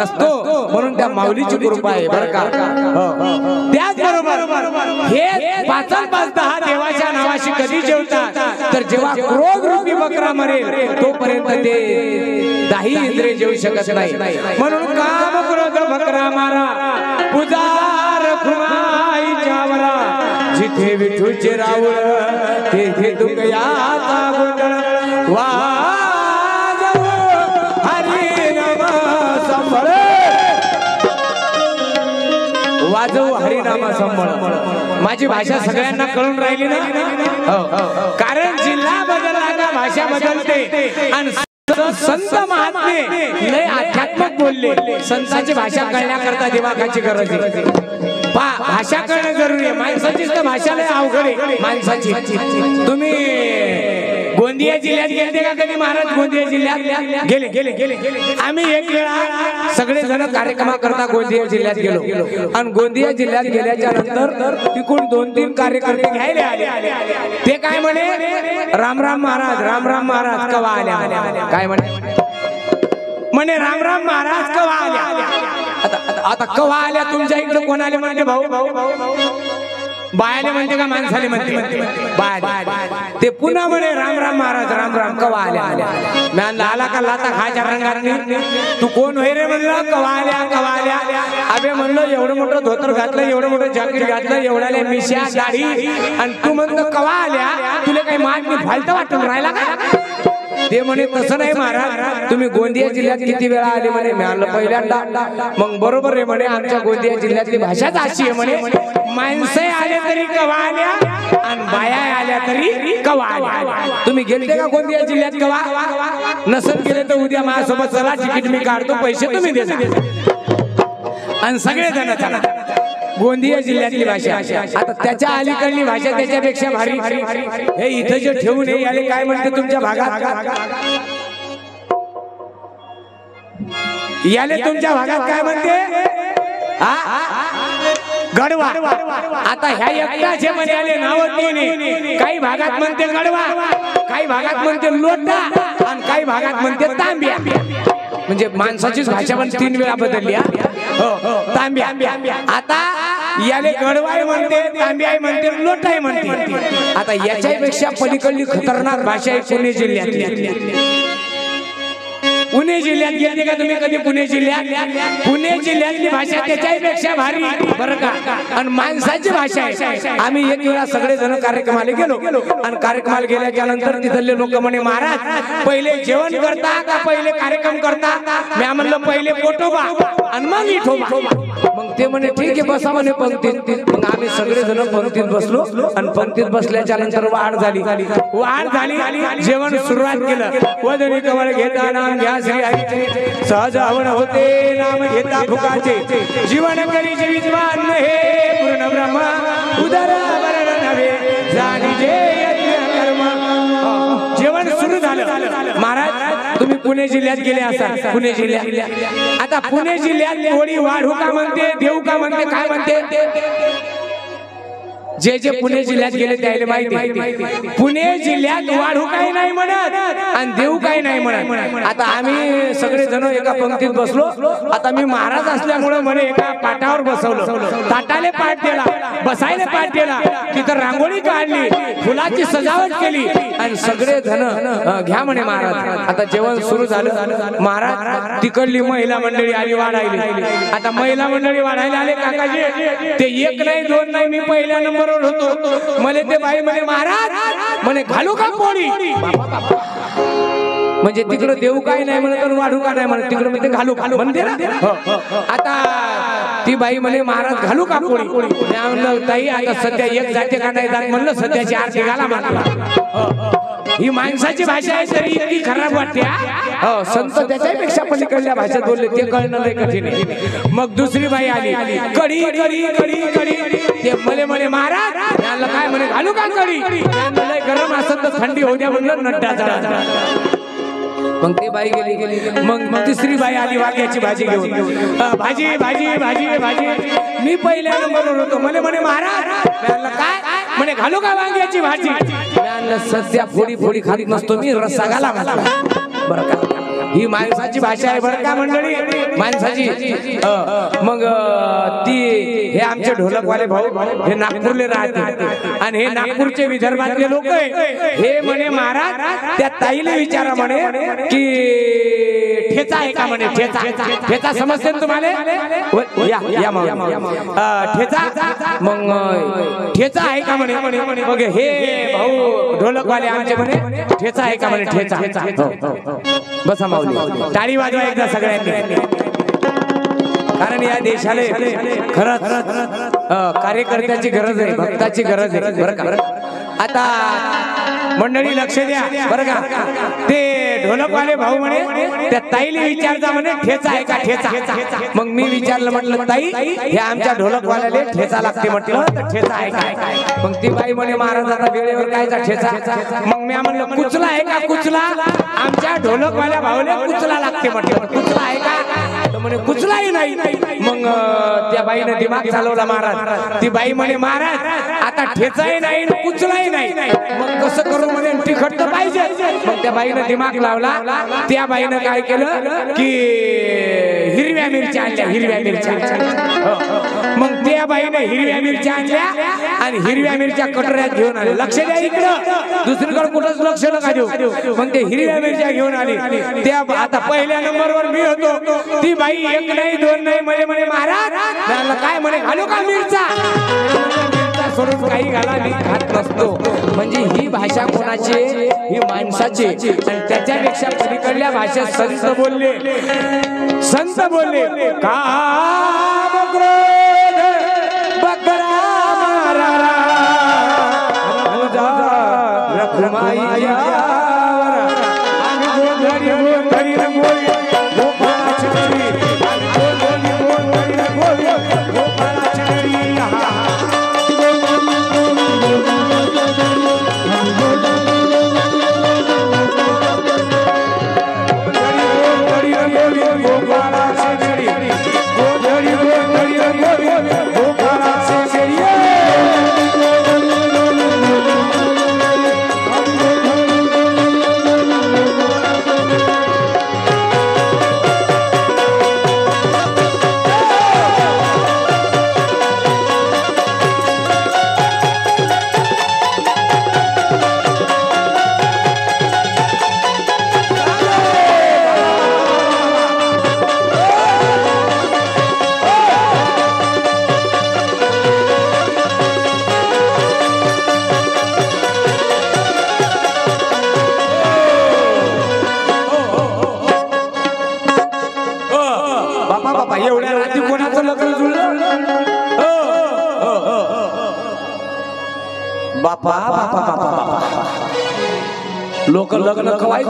नसतो. म्हणून त्या माऊलीची कृपा आहे बरं का? त्याचबरोबर हे पाच पाच दहा देवाच्या नावाशी कधी जेवतात? तर जेव्हा क्रोध रूपी बकरा मरेल तोपर्यंत ते दाही इंद्रिय जेवू शकत नाही. म्हणून काम क्रोध बकरा मारा पुजार खुमाईच्या वरा जिथे विठूचे रावळ तेथे दुकयाचा गोंधळ. संभळ. वाजव हरिनामा संभळ. माझी भाषा सगळ्यांना कळून राहिली ना? हो. कारण जिल्हा बदलला का भाषा बदलते आणि संत महात्मे लय आध्यात्मक बोलले. संतांची भाषा कळण्याकरता दिमागाची गरज आहे. भाषा कळणं जरुरी आहे. माणसाचीच तर भाषा लय अवघड आहे. माणसाची. तुम्ही गोंदिया जिल्ह्यात गेले का कधी महाराज? गोंदिया जिल्ह्यात गेले गेले गेले आम्ही एक वेळा सगळे जण कार्यक्रमा करता गोंदिया जिल्ह्यात गेलो. आणि गोंदिया जिल्ह्यात गेल्याच्यानंतर तिकडून दोन तीन कार्यकर्ते घ्यायला आले. ते काय म्हणे? राम राम महाराज राम राम महाराज कवा आल्या काय म्हणे? म्हणे राम राम महाराज कवा आल्या? आता कवा आल्या? तुमच्या इकडे कोण आले म्हणते भाऊ? बायाले म्हणते का माणसाले म्हणते? बाय ते पुन्हा म्हणे राम राम महाराज राम राम कवा आल्या? आल्या? मी आणलं, आला का लाता खायच्या रंगात तू कोण होय रे म्हणलं? कवा आल्या कवा आल्या? अबे म्हणलं एवढं मोठं धोतर घातलं एवढं मोठं जॅकेट घातलं एवढ्या मिश्या दाढी. आणि तू म्हणतो कवा आल्या? तुला काही मान मी फालतं वाटून राहिला का? ते म्हणे तसं नाही महाराज. तुम्ही गोंदिया जिल्ह्यात किती वेळा आले म्हणे? मी पहिल्यांदा. मग बरोबर आहे म्हणे आमच्या गोंदिया जिल्ह्यातली भाषाच अशी आहे म्हणे. माणसं आले तरी कवा आल्या आणि बाया आल्या तरी कवा आल्या? तुम्ही गेलते का गोंदिया जिल्ह्यात कवा? नसेल गेले तर उद्या माझ्यासोबत चला तिकीट मी काढतो पैसे तुम्ही देता आणि सगळे जण चला. गोंदिया जिल्ह्यातली भाषा. आता त्याच्या अलीकडली भाषा त्याच्यापेक्षा भारी. हे इथं जे ठेवून हे याले काय म्हणते तुमच्या भागात? याले तुमच्या भागात काय म्हणते? गडवा. आता ह्या एकटाचे म्हणे आले नाव तीन काही भागात म्हणते गडवा. काही भागात म्हणते लोटा. आणि काही भागात म्हणते तांब्या. म्हणजे माणसाचीच भाषा पण तीन वेळा बदलली. हो? हो तांब्या. आता याले गडवाय म्हणते तांब्याय म्हणते लोटाय म्हणते. आता याच्यापेक्षा पलीकडली खतरनाक भाषा आहे पुणे जिल्ह्यातली पुणे जिल्ह्यात. गेले का तुम्ही कधी पुणे जिल्ह्यात? पुणे जिल्ह्यातली भाषा त्याच्यापेक्षा भारी. बरं का? आणि माणसाची भाषा आहे. आम्ही एक वेळा सगळे जण कार्यक्रमाला गेलो. आणि कार्यक्रमाला गेल्याच्यानंतर तिथले लोक म्हणे महाराज पहिले जेवण करता का पहिले कार्यक्रम करता? मी म्हणलं पहिले पोटोबा आणि मग इठोबा. ते म्हणे ठीक आहे बसा म्हणे पंक्तीत. मग आम्ही सगळेजण पंक्तीत बसलो आणि पंक्तीत बसल्याच्या नंतर वाढ झाली. वाढ झाली जेवण सुरुवात केलं. वदनी कमळ घेता नाम घ्या श्री हरीचे सहज हवन होते नाम घेता फुकाचे जीवन करी जीवितवान हे पूर्ण ब्रह्मा. उदर नव्हे जाणीजे यज्ञ कर्म. जेवण सुरू झालं. महाराज तुम्ही पुणे जिल्ह्यात गेले असाल. पुणे जिल्ह्यात. आता पुणे जिल्ह्यात कोणी वाढू का म्हणते देऊ का म्हणते काय म्हणते? जे जे पुणे जिल्ह्यात गेले त्याला माहिती पुणे जिल्ह्यात वाढू काही नाही म्हणत आणि देऊ काही नाही म्हणत. आता आम्ही सगळे जण एका पंक्तीत बसलो. आता मी महाराज असल्यामुळे म्हणे एका पाटावर बसवलं. ताटाले पाठ दिला बसायला पाठ दिला. तिथं रांगोळी काढली फुलाची सजावट केली. आणि सगळे जण घ्या म्हणे महाराज. आता जेवण सुरू झालं. महाराज तिकडली महिला मंडळी आली वाढायली. आता महिला मंडळी वाढायला आले काकाजी. ते एक नाही दोन नाही मी पहिल्या नंबरवर होतो मला ते बाई म्हणे महाराज म्हणे घालू का पोळी? म्हणजे तिकडं देऊ काय नाही म्हणत वाढू का नाही म्हणत तिकडं म्हणजे घालू. घालू म्हणते आता ती बाई म्हणे महाराज घालू का पोळी? मी म्हणलं ताई आता सध्या एक जाते का नाही जात म्हणलं सध्याची आरती घाला म्हणला ही माणसाची भाषा आहे तरी इतकी खराब वाटते हा? संत त्याच्यापेक्षा पलीकडल्या भाषेत बोलले ते कळणं लय कठीण मग दुसरी बाई आली कडी कडी कडी कडी ते मले मले महाराज मी काय म्हणे घालू का कडी लय गरम असत तर थंडी होऊ द्या म्हणलं नड्डा मग ते बाई गेली गेली. मग मग तिसरी बाई आली वांग्याची भाजी घेऊन. भाजी भाजी भाजी भाजी. मी पहिल्या नंबरवर होतो. म्हणे म्हणे महाराज काय? म्हणे घालू का वांग्याची भाजी? सध्या फोडी फोडी खात नसतो मी रस्सा घाला म्हणला. बरं का ही माणसाची भाषा आहे बरं का मंडळी? माणसाची. मग ती हे आमचे ढोलकवाले भाऊ हे नागपूरले राहते. आणि हे नागपूरचे विदर्भातले लोक हे म्हणे महाराज त्या ताईले विचारा म्हणे की ठेचा आहे का म्हणे? ठेचा. ठेचा समजते ना तुम्हाला? ठेचा. मग ठेचा आहे का म्हणे? मग हे भाऊ ढोलकवाले आमचे म्हणे ठेचा आहे का म्हणे? ठेचा. हो, हो, हो. बसा माऊली. टाळी वाजवा एकदा सगळ्यांनी. कारण या देशाला खरंच कार्यकर्त्याची गरज आहे भक्ताची गरज आहे बरं का? आता मंडळी लक्ष द्या बरं का? ते ढोलकवाले भाऊ म्हणे त्या ताईले विचारता म्हणे ठेचा आहे का ठेचा मग मी विचारलं म्हटलं ताई हे आमच्या ढोलकवाल्याले ठेचा लागते म्हटलं. तर ठेचा आहे का मग ती बाई म्हणे महाराज आता वेळेवर कायचा ठेचा. मग मी म्हणलं कुचला आहे का कुचला? आमच्या ढोलकवाल्या भाऊले कुचला लागते म्हटलं कुचला आहे का? तर म्हणे कुचलाही नाही. मग त्या बाईने दिमाग चालवला महाराज. ती बाई म्हणे महाराज आता ठेचाही नाही कुचलाही नाही. मग कसं करू म्हणे तिखट तर पाहिजे. मग त्या बाईने दिमाग लावला. त्या बाईनं काय केलं की हिरव्या मिरच्या आणल्या हिरव्या मिरच्या. मग त्या बाईने हिरव्या मिरच्या आणल्या आणि हिरव्या मिरच्या कटोऱ्यात घेऊन आले. लक्ष द्या इकडं. दुसरीकडे कुठंच लक्ष नका देऊ. मग ते हिरव्या मिरच्या घेऊन आली. त्या आता पहिल्या नंबरवर मी होतो. ती बाई एक नाही दोन नाही म्हणे म्हणे महाराज काय म्हणे घालू का मिरचा? सोडून काही घाला मी खात नसतो म्हणजे ही भाषा कोणाची? ही माणसाची. आणि त्याच्यापेक्षा पलीकडल्या भाषेत संत बोलले. संत बोलले का लोक लग्न कवाय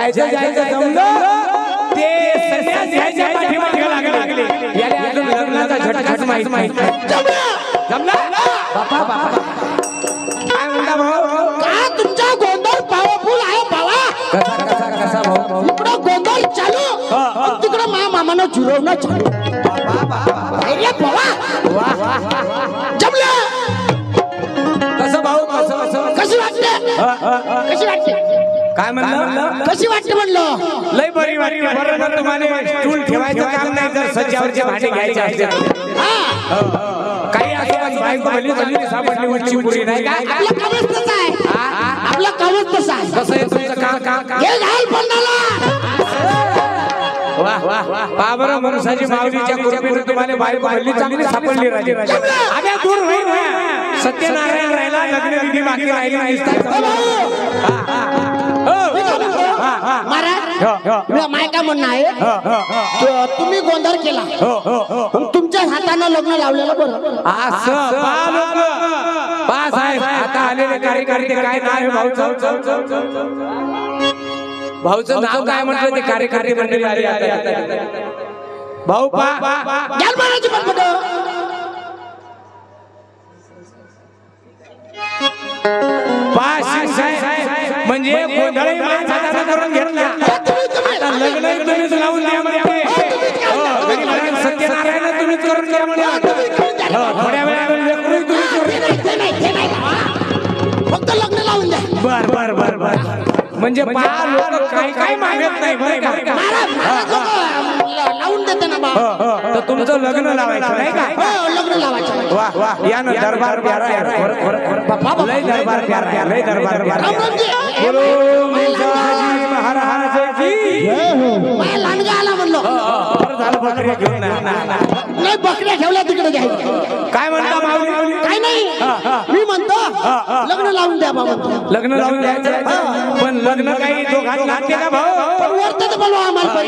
जायचं जायचं जमलं ते संन्यास घ्यायच्या पाठीमागे लागले. लागले. याला अजून लग्नाचा झटझट माहीत माहीत. नाही. जमलं? जमलं? बापा बापा काय म्हणता भाऊ? का तुमचा गोंधळ पावरफुल आहे बाबा? कसा कसा कसा भाऊ? इकडं गोंधळ चालू आणि तिकडं मा मामानं जुरवणं चालू. अरे बाबा. वा वा वा जमलं? कसं भाऊ? कसं कसं कशी वाटते? कशी वाटते? काय म्हणलं? कशी वाटते म्हणलं? लय बरी वाटली बरोबर तुम्हाला स्टूल ठेवायचं काम नाही जर सज्जावरचे भांडे घ्यायचे असले तर. हा. काही असो पण बायको भली भली सापडली उंची पुरी नाही का? आपलं कामच तसं आहे. आपलं कामच तसं आहे. कसं आहे तुमचं? काम काम काम हे घाल पन्नाला. वा वा वा. पहा बरं मनसाची माऊलीच्या कृपेने तुम्हाला बायको भली चांगली सापडली दूर होईल. सत्यनारायण राहिला लग्न विधी बाकी राहिली महाराज हो, हो. मी- माय काय म्हणणं आहे. तुम्ही गोंधळ केला. हो, हो, हो. पण तुमच्या हातानं लग्न लावलेलं बरं. असं पहा लोकं. पहा साहेब आता आलेले कार्यकर्ते काय नाव आहे भाऊचं? नाव काय म्हटलं ते कार्यकर्ते मंडळी आली भाऊ पा महाराज पण म्हणजे करून घेतला. आता लग्न तुम्हीच लावून द्या म्हणजे. हो, सत्यनारायण तुम्हीच करून द्या म्हणजे फक्त लग्न लावून द्या. बर बर बर बर. म्हणजे पहा लोक काय काय मागत नाही बरं का? महाराज महाराज लोकं ल- लावून देते ना बा. तर तुमचं लग्न लावायचं नाही का? हो लग्न लावायचं. वा वा. या ना दरबार प्यारा आहे. खरं, खरं, खरं. लय दरबार प्यारा आहे, लय दरबार प्यारा. आहे. रामरामजी. बोलो मुसाजी महाराज की माझ्या लांडगा आला म्हणलो. झालं बकऱ्या घेऊन. नाही बकऱ्या ठेवल्या तिकडे घ्यायच्या काय म्हणता माऊली? काय नाही. मी म्हणतो लग्न लावून द्या बा म्हणतो. लग्न लावून द्यायचं पण लग्न काही दोघांना लागते भाऊ. पण वरतं तर बोलवा आम्हाला.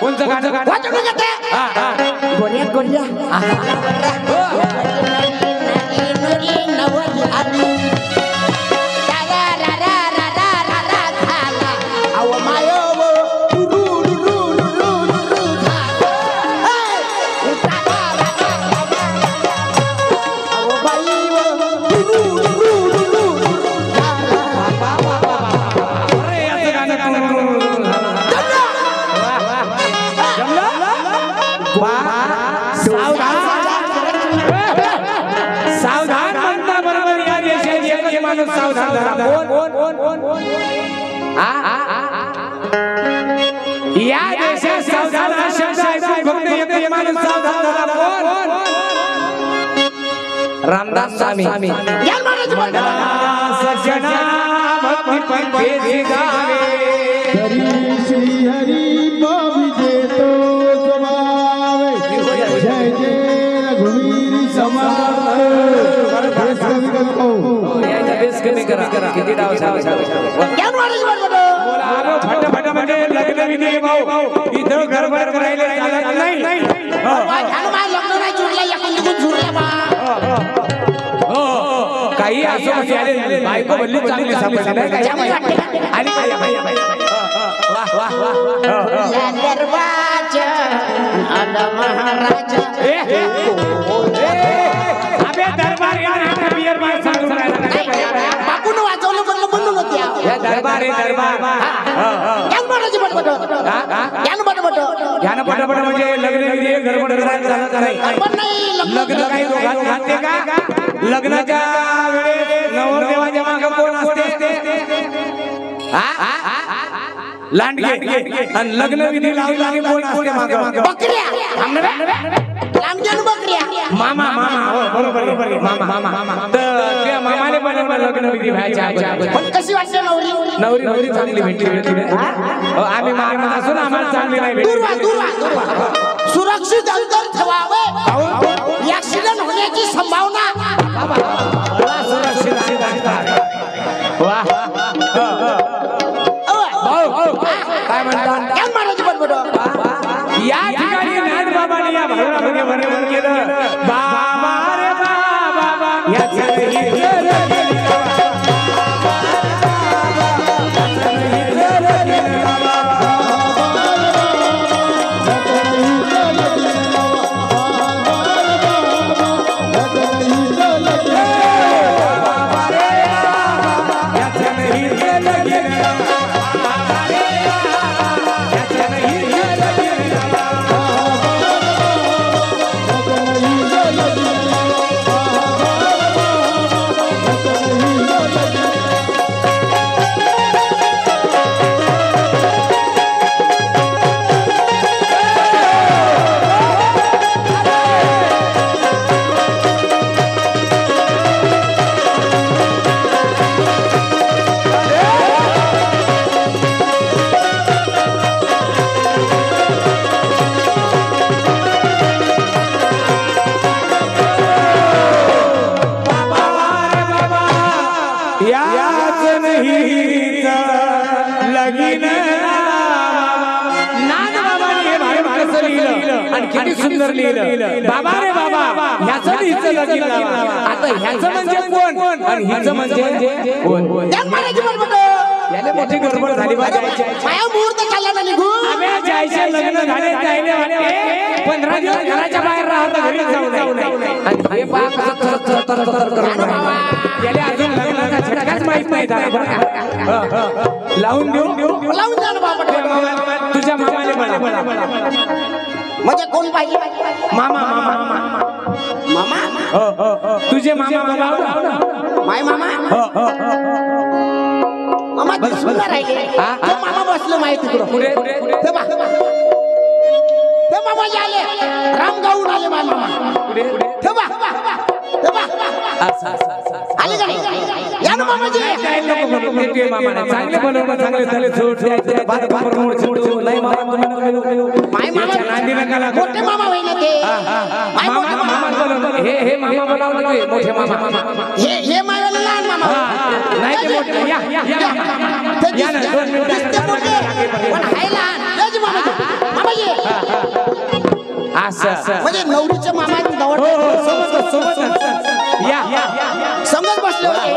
कोणचं गाणं. हा, हा. गोऱ्या, गोऱ्या. गावे हरी श्री हरी कमी करा किती डाव घ्याल महाराज म्हणतो. फटाफट म्हणजे लग्न विधी भाऊ इथं गडबड करायला चालत नाही दरबार राहिला नाही, काय? बापून वाजवलं म्हणलं म्हणून होती. या दरबार आहे दरबार पटापट म्हणजे लग्न विधी गडबड गडबड झालं का नाही पण नाही. लग्न काही घातले का? लग्नाच्या वेळेस नवरदेवाच्या मागे कोण असते? हा? लांडगे. आणि लग्न विधी लावली लावली कोण असते मागे? मागे बकऱ्या लांबच्यानं बकऱ्या. मामा मामा. हो, बरोबर. मामा मामा. तर त्या मामाने बनवलं लग्न विधी व्हायच्या अगोदर. पण कशी वाटते नवरी? नवरी नवरी चांगली भेटली भेटली. हो, आम्ही मामा असून आम्हाला चांगली नाही भेटली. दूरवा दूरवा दूरवा सुरक्षित अंतर ठेवावे. ऍक्सिडेंट होण्याची संभावना सुरक्षित अंतर. वा अवय. काय म्हणतात यान म्हणायची बटबट या ठिकाणी ज्ञान बाबाने या भावनामध्ये वर्णन केलं केलं आता ह्याचं म्हणजे कोण? आणि हिचं म्हणजे कोण? यान म्हणायची बटबट याने मोठी गडबड झाली बा. जायची माया मुहूर्त चालला ना निघून. आम्ही जायचे लग्न झाले जायले वाटते पंधरा दिवस घराच्या बाहेर राहता घरी जाऊ नये. आणि हे पहा कसं थर थर थर थर करून राहिलं. याला अजून लग्नाचा झटकाच माहीत नाही झाला. बरं का? हं, हं. लावून देऊ? देऊ. लावून द्या ना बाबा. तुझ्या मामाला- तुझ्या मामाने म्हणा. म्हणजे कोण पाहिजे मामा मामा मामा. मामा तुझे मामा लाव ना. माय मामा हो, हो, हो. मामा दिसून राहिले हा? तो मामा बसलो माहिती तिकडं पुढे ते मामा आले राम गाऊन आले माय मामा पुढे. आले का या ना मामाजी. चांगले बनवणं चांगले झाले झोड. नाही मामा तुम्ही नका येऊ, नका येऊ. माय याच्या नांदी नका मामा लागू. मोठे मामा होईल ना ते. माय मामा मोठे मामा मामा बोलवलं. हे हे मामा बोलावलं नाही, मोठे मामा. हे हे मायवाला लहान मामा. हा, हा. नाही ते मोठे या या या. मामा. ते या ना दोन दिसते मोठे. मिनिटं पण हाय लहान. याची मामाजी मामाजी असं असं. म्हणजे नवरीचे मामा हो जवळ हो सोबत सोबत या या या. समज बसले होते.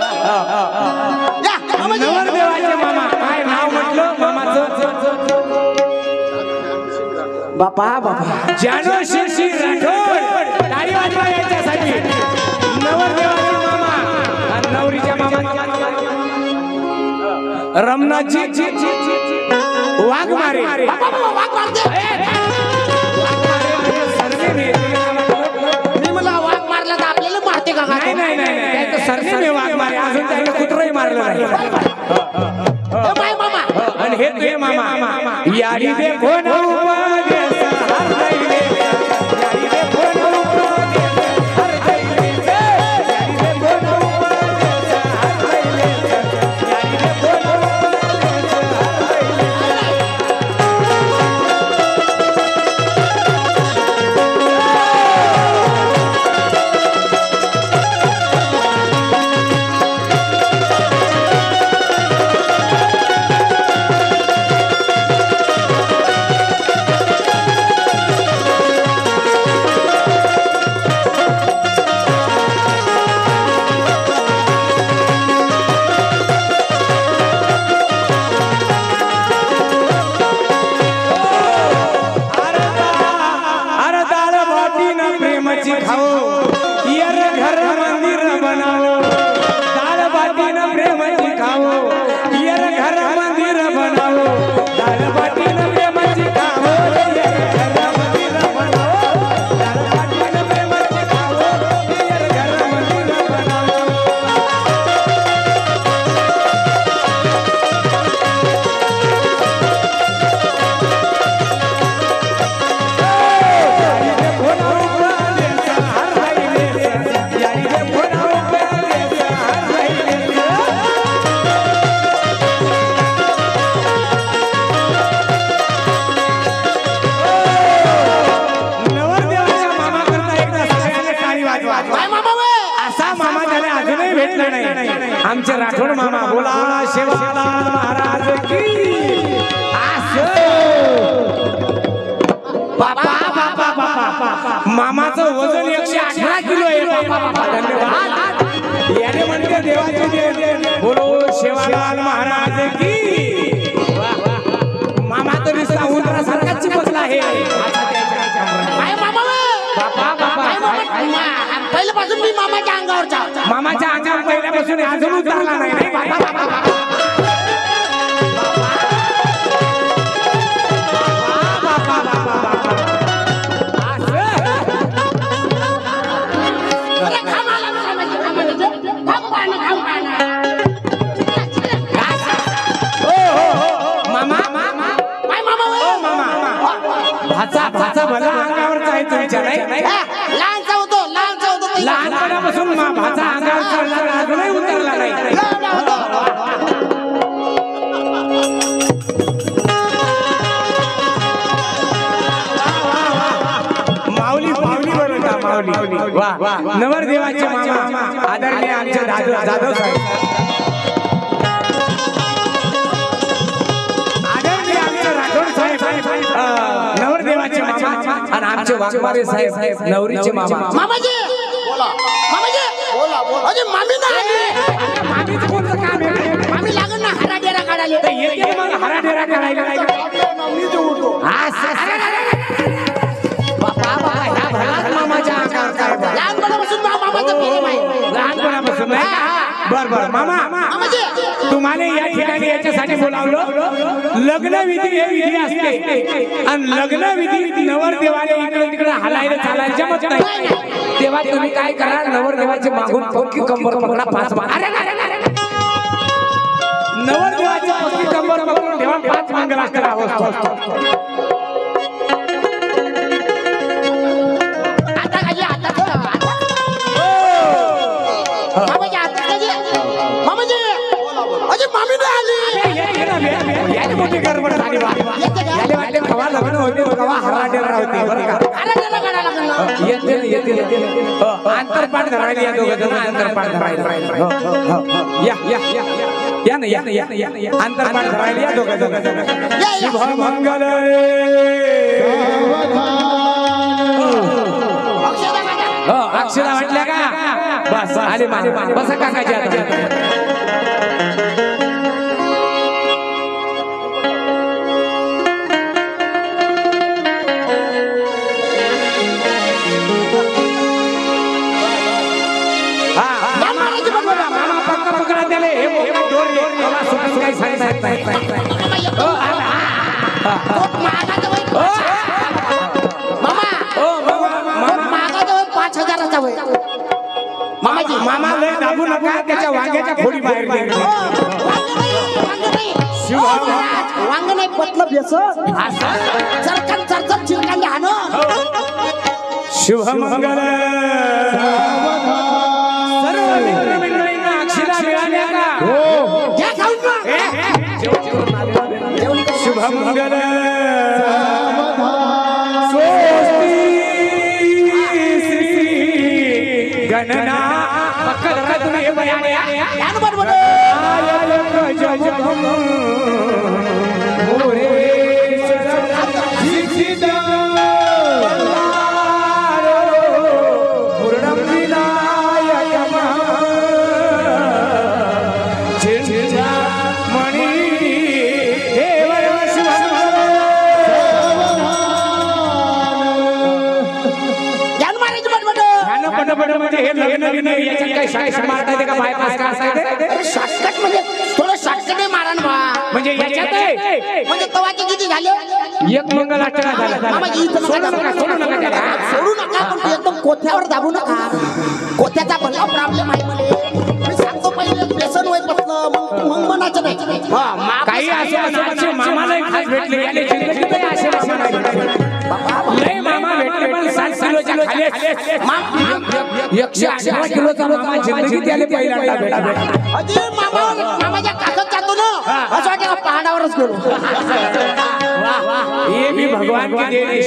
या मामाजी नवरदेवाचे मामा. बापा बापा. जानो शिरशी राठोड टाळी वाजवा याच्यासाठी. नवरदेवाचे मामा. आणि नवरीच्या मामा. बाबा वाघ मारते. मी मला वाघ मारला तर आपल्याला मारते का नाही नाही नाही सरनेम आहे वाघमारे अजून त्याला कुत्रही मारलं नाही. मामा आणि हे तुझे मामा यारी दे बोलावलं लग्न विधी हे विधी असते. आणि लग्न विधी नवरदेवाने इकडे तिकडे हलायला चालायला जमत नाही. तेव्हा तुम्ही काय करा नवरदेवाचे मागून पक्की कंबर पकडा पाच अरे. नवरदेवाची पक्की कंबर पकडून ठेवा पाच अवस्था काजी मामाजी अरे मामी ना आली याने मोठी गडबड झाली बा. याले वाटले कवा लग्न होते कवा हराडेरा होते बरं का? येते ना, येते ना, हो, हो. अंतरपाठ धरायला या दोघं जण अंतरपाठ धरायला. हो, या या या या ना या ना या ना या ना, या. अंतरपाठ धरायला या दोघं जण. शुभ मंगल. अक्षरा वाटल्या का? बस आले माझे बस काकाच्या मला सुटून काही सांगता येत नाही. मामा आला, मामा मामा, मामा. पाच हजाराचा वय मामाजी मामा लय दाबू नका त्याच्या वांग्याच्या बाहेर वांग नाही, वांग नाही. महाराज, वांग नाही चरकन चरकन शुभमंगल सर्व आले. म्हणजे हे लग्न बिग्न याच्यात काही शाळा मारता येते का बायपास का असं आहे ते? अरे शॉर्टकट म्हणजे थोडं शॉर्टकट मारा ना बा. म्हणजे याच्यात आहे म्हणजे तवाचे किती झाले एक मंगल अठरा झाला मामा इथं सोडू नका नका सोडू नका त्याला सोडू नका पण तू एकदम कोथ्यावर दाबू नका कोथ्याचा भला प्रॉब्लेम आहे मला मी सांगतो पहिले व्यसन होय पतलं मग मग म्हणायचं नाही हा, मा- काही असो असो असे मामाला खास भेटले याले जिंदगीत असे मामा नाही भेटले. लय मामा भेटले पण सात किलोच्या खाली असले. एकशे अठरा किलोचा मामा जिंदगीत याले पहिल्यांदा भेटला अरे मामा मामाच्या काकत जातो ना? असं वाटतं का पहाडावरच गेलो? हे मी भगवान.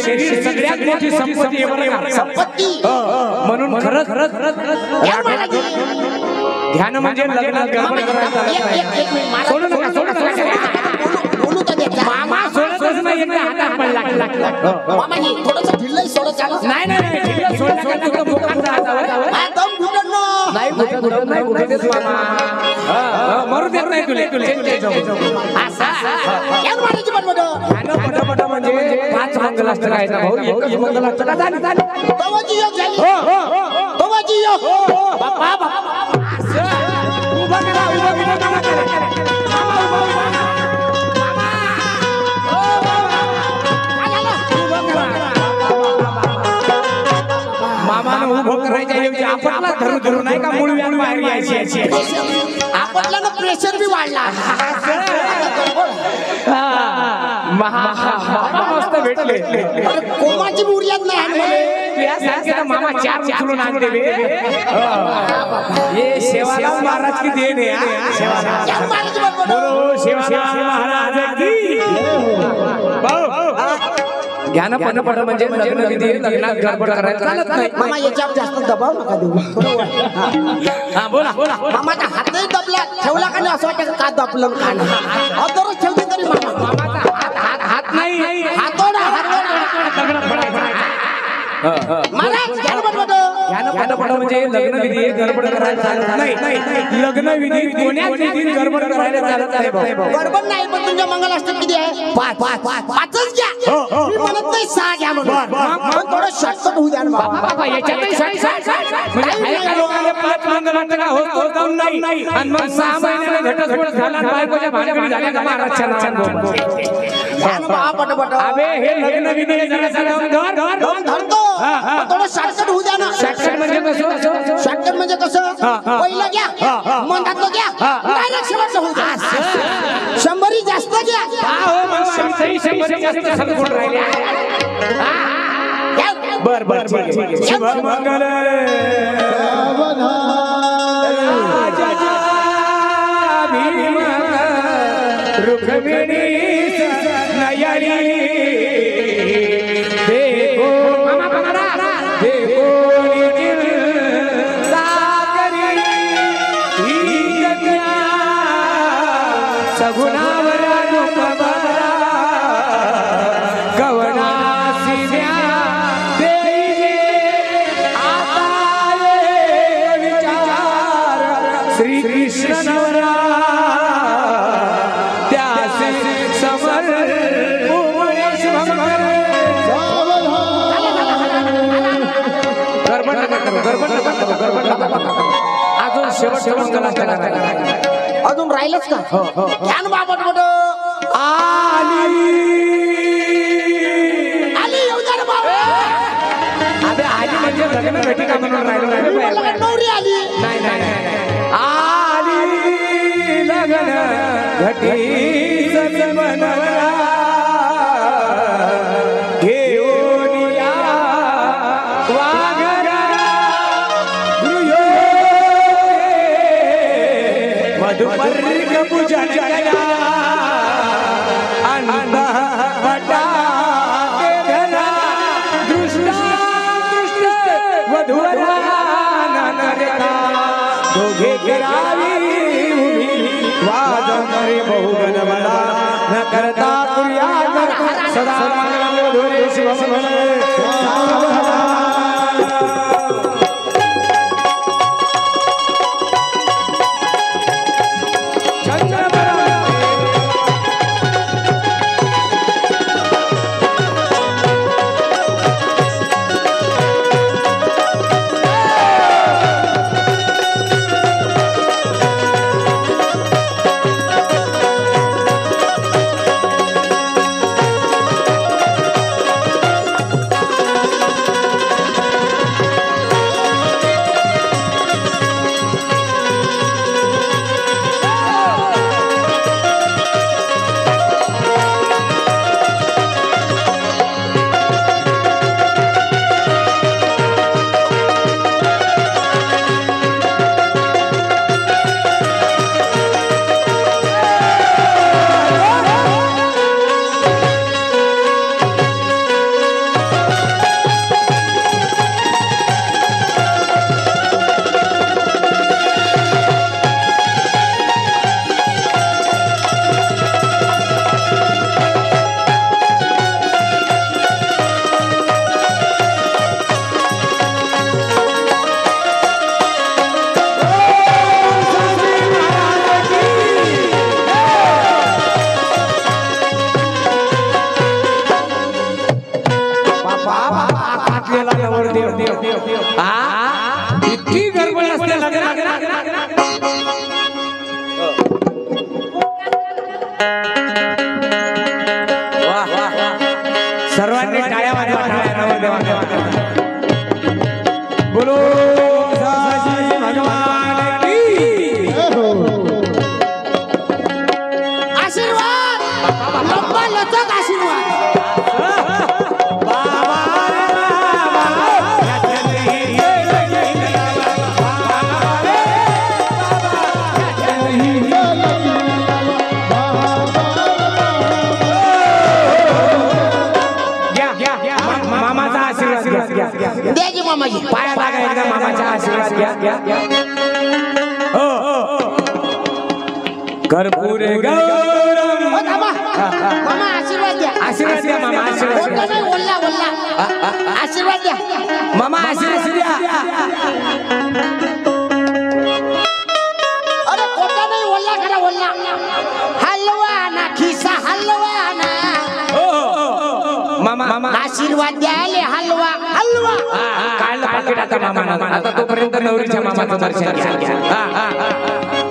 शरीर सगळ्यात मोठी संपत्ती म्हणून ध्यान म्हणजे मिनिट, महाराज. सोडू नका सोडू नका. मामाजी थोडंसं ढिल्लंही सोडत चालत नाही नाही नाही ढिल्लं सोडलं का तुला भुकांचा हातावर हा, दम घुटत ना. नाही कुठं कुठं नाही कुठं देत मामा हा, हा, मरू देत नाही तुले तुले असं, असं. या महाराज बडबड. ध्यान पटापट म्हणजे पाच मंगलाष्टक आहेत ना भाऊ. एकच मंगलाष्टक झाली झाली तवाची योग झाली. तवाची योग. बाप्पा, बाप्पा. उभा करा उभा करा उभा करा. करायच्या ऐवजी आपणला धरू धरू नाही का मूळ व्यान बाहेर यायची आपल्याला ना प्रेशर बी वाढला मस्त भेटले कोमाची बी उर्यात नाही मामा चार उचलून हे सेवालाल महाराज की देण आहे हा. महाराज की ज्ञान पट पट म्हणजे लग्न विधी लग्नात गडबड करायला चालत नाही मामा याच्यावर जास्त दबाव नका देऊ. थोडं. हा. बोला बोला मामाचा हातही दबला ठेवला का नाही असं वाटतं का दबलं का नाही अदरच ठेवते तरी मामा. मामाचा हात हात हात नाही. हातोडा हातोडा. महाराज घ्या पट म्हणजे लग्न विधी गडबड करायला चालत नाही लग्न विधी कोण्याच विधी गडबड करायला चालत नाही. भाऊ गडबड नाही पण तुमच्या मंगलाष्टक किती आहे? पाच पाच पाच पाचच घ्या. मी म्हणत नाही सहा घ्या म्हणून. पण थोडं शॉर्टकट होऊ द्या ना बाबा. बाबा याच्यातही साठ साठ साठ म्हणजे आहे का लोकांना पाच मंगलाष्टक होत होत जाऊन नाही. आणि मग सहा महिन्याने घटस्फोट झाला आणि बायकोच्या भानगडी झाल्या का महाराजच्या नावाने घ्या ना बाबा पटापट. अबे हे लग्न विधी जरा जरा धर धर दोन धरतो. पण थोडं शॉर्टकट होऊ द्या ना. शॉर्टकट म्हणजे कसं? शॉर्टकट म्हणजे कसं? हा. पहिलं घ्या. घ्या. डायरेक्ट शेवटचं होऊ द्या. शंभरी जास्त घ्या. हा, हो, जास्त सदगुण राहिले. बर बर रुक्मिणी. अजून राहिलंच का? घ्या ना बाबा पटापट. आली. आली येऊ द्या ना बाबा अबे आली म्हणजे लग्न भेटी म्हणून राहिलो मी राहिलो म्हणलं का नवरी आली. नाही नाही नाही आली लग्न घटी सदा मंगलम वधुरे कर्पूर हो. मामा आशीर्वाद द्या. आशीर्वाद द्या मामा आशीर्वाद खोटं द्या. नाही, ओल्ला ओल्ला. आशीर्वाद द्या. मामा आशीर्वाद द्या. अरे खोटा नाही? ओल्ला खरा ओल्ला. हलवा ना खिसा हलवा ना. मामा मामा. आशीर्वाद द्याले हलवा. हलवा. काढलं पाकिट आता मामा आता तोपर्यंत नवरीच्या मामाचं दर्शन घ्या. हा, हा, हा.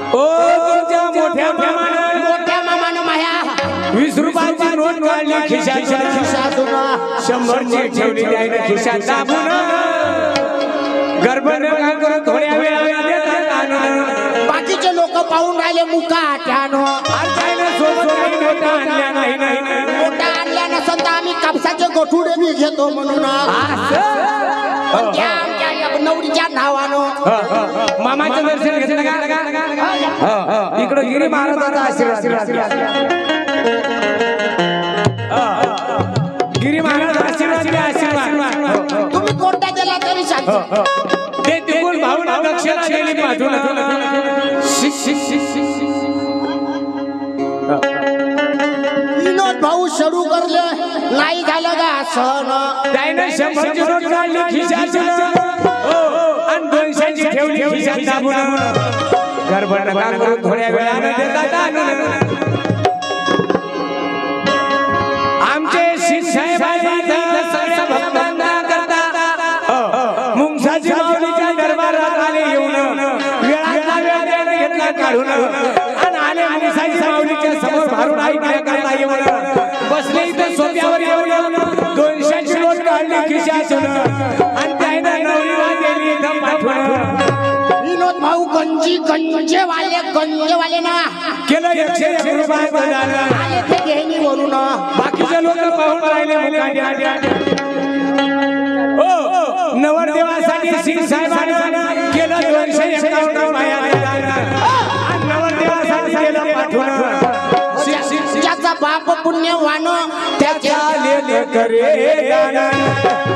तुमच्या मोठ्या मामानं मोठ्या मामानं माया. वीस रुपयाची नोट काढली खिशाच्या खिशातून शंभरची ठेवली त्याने खिशात दाबून. गर्भन थोड्या देतात आणून. बाकीचे लोक पाहून राहिले मुका त्यानं आज काय ना सोबत काही नोटा आणल्या नाही नाही नाही. मोठा आणल्या नसन तर आम्ही कापसाचे गोठुडे बी घेतो म्हणून. असं? पण त्या आमच्या या नवरीच्या नावानं. मामाचं दर्शन घेतलं का? इकडं गिरी महाराजाचा आशीर्वाद. गिरी महाराज आशीर्वाद आशीर्वाद तुम्ही कोणता दिला तरी सांगतो ते तिकडून भाऊन दक्षिणा गेली पाठवून विनोद भाऊ सुरू करले. नाही झालं का? सण त्यानं शंभरची नोट काढली. हो, आणि दोनशेची ठेवली खिशात दाबून. गडबड नका करू, थोड्या वेळानं देतात आणून. आमचे शिवसाहेब सगळ्या भक्तांना करता. मुंगसाची माऊलीच्या दरबारात आले येऊन. वेळातला वेळ त्यानं घेतला काढून. आणि आले मुंगसाची माऊलीच्या समोर भारून ऐकण्याकरता येऊन. आणि त्यानं नवरीला दिली इथं पाठवून विनोद भाऊ गंजी गंजेवाले गंजेवाले ना केलं एकशे एक रुपयाचं दान. आले ते घेणी वरून बाकीचे लोक पाहून राहिले. हो, नवरदेवासाठी सिंग साहेबांनी केलं दोनशे एकावन्न. आणि नवरदेवासाठी केलं सिंग- ज्याचा बाप पुण्यवान त्याच्या चालेल करे दान.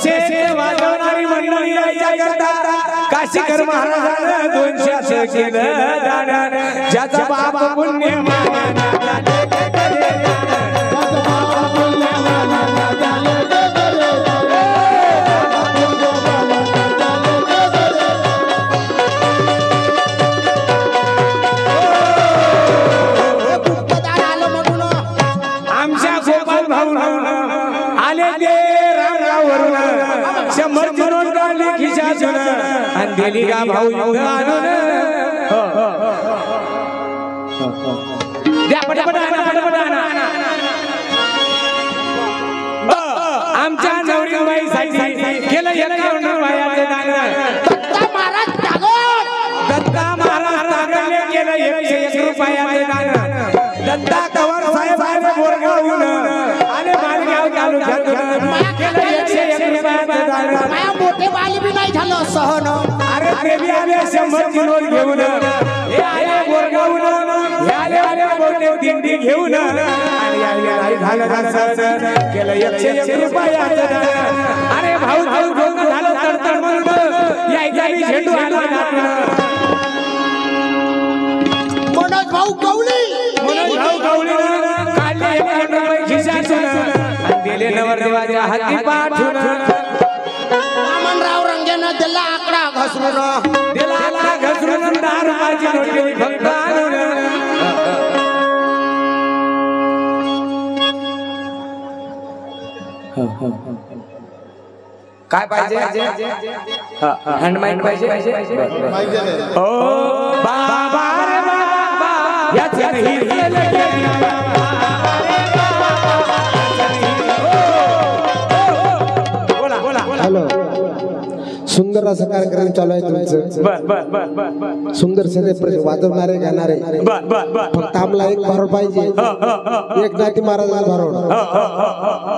तसेच वाजवणारी मंडळी यायच्या करता काशीकर महाराजानं दोनशे केलं ज्याचा बाप पुण्य गुप्तदार का भाऊ. अ, आमच्या नवरीबाईसाठी केलं एकावन्न रुपयाचं दान दत्ता महाराज टागोर. दत्ता महाराज तागडले केलं एकशे एक रुपयाचे दान दत्ता कवर साहेब आहे बोरगावहून आले मालगाव तालुक्यातून. केलं एकशे एक रुपयाचं दान माया मोठे बाली बी नाही झालं सहन. बी आले शंभर किलो घेऊन हे हे बोरदेव दिंडी घेऊन. आणि केलं एकशे एक रुपयाचं अरे भाऊ भाऊ भाऊ झालं तडतड म्हणून. यायचा बी झेंडू आला. मनोज भाऊ म्हणून भाऊ गवळीनं काढले एक रुपये खिशातून. आणि दिले नवरदेवाच्या हाती पाठवून वामनराव रंगेनं दिला आकडा. घसरून दिला आला घसरून दहा रुपयाची नोट फक्त. काय पाहिजे? हँड माइंड पाहिजे? ओ बाबा रे बाबा याचं सुंदर असा कार्यक्रम चालू आहे तुमचं सुंदर सगळे वाजवणारे गाणारे फक्त आम्हाला एक भारोड पाहिजे एक नाती महाराज भारोड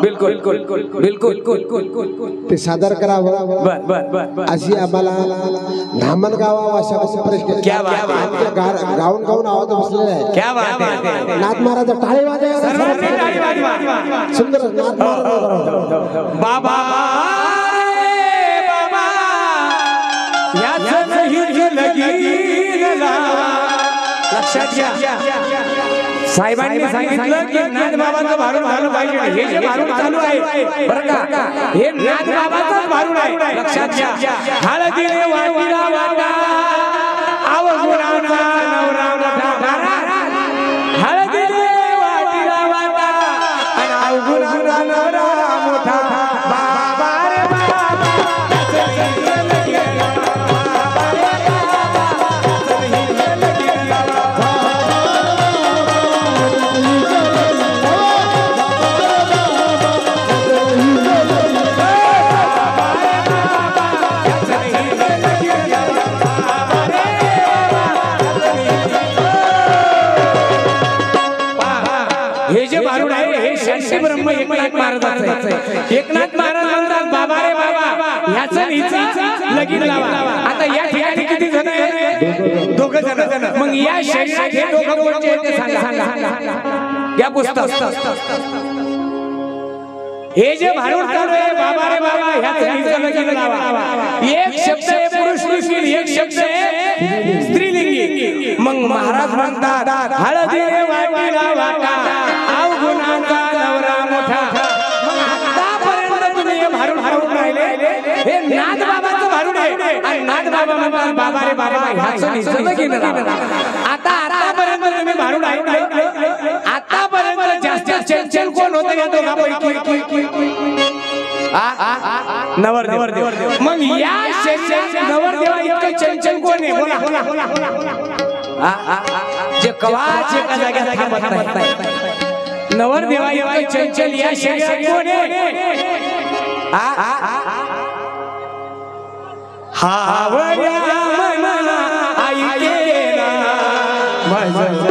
बिलकुल बिलकुल बिलकुल बिलकुल ते सादर करावं अशी आम्हाला धामणगावा वाशापासून प्रश्न क्या बात आहे. आमच्या गा- गाऊन गाऊन आवाज बसलेला आहे क्या बात है नाथ महाराज टाळी वाजवा सर्वांनी टाळी वाजवा. सुंदर नाथ महाराज बाबा लक्षात घ्या. साहेबांनी सांगितलं की नाथ बाबाचं भारूड झालं पाहिजे. हे जे भारूड चालू आहे बरं का? हे नाथ भारूड आहे. लक्षात घ्या. हळदीने वाटीला वाटा. अवगुणाचा आहे. एकनाथ महाराज म्हणतात बाबा रे बाबा ह्याचं हिचं लगीन लावा. आता या ठिकाणी किती जण आहे दोघ जण. जण मग या शरीरात हे दोघं कोणते ते सांगा. या पुस्तक. हे जे भारूड चालू आहे बाबा रे बाबा ह्याचं लगीन लावा. एक शब्द आहे पुरुष लिंगी एक शब्द आहे स्त्रीलिंगी. मग महाराज म्हणतात हळदी वाटी लावा अवगुणाचा नाथ बाबाचं भारूड आहे. आणि नाथ बाबा म्हणतात बाबा रे बाबा ह्याचं लगीन लावा आता आतापर्यंत तुम्ही भारूड ऐकले आतापर्यंत जास्तीत चंचल कोण होतं? या दोघांपैकी नवर नवर मग या नवरदेवा इतकं चंचल कोण आहे? जे कवाच एका थांबत नाही. नवरदेवा इतकं चंचल या शरीरात कोण आहे? हावया मना ऐकेना माझं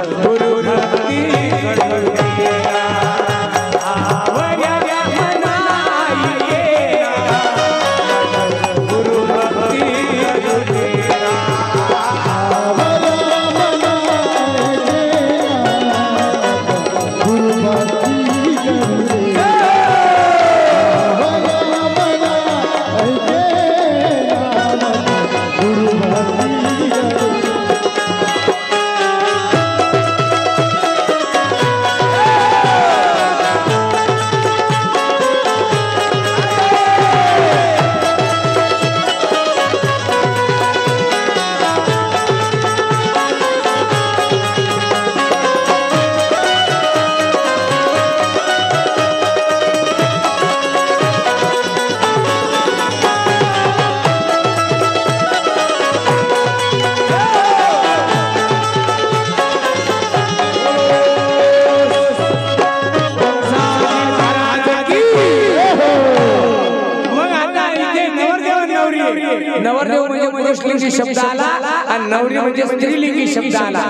म्हणजे स्त्रीलिंगी शब्द आला.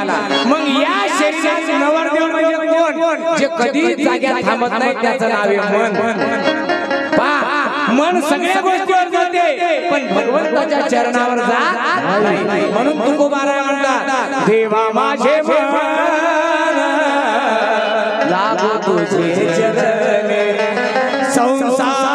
मग या शरीरात नवरदेव म्हणजे कोण? जे कधी जाग्यात थांबत नाही त्याचं नाव आहे मन. पहा, मन सगळ्या गोष्टीवर जाते पण भगवंताच्या चरणावर जा. म्हणून तुकोबाराय म्हणतात देवा माझे मन. लागो तुझे चरणे संसार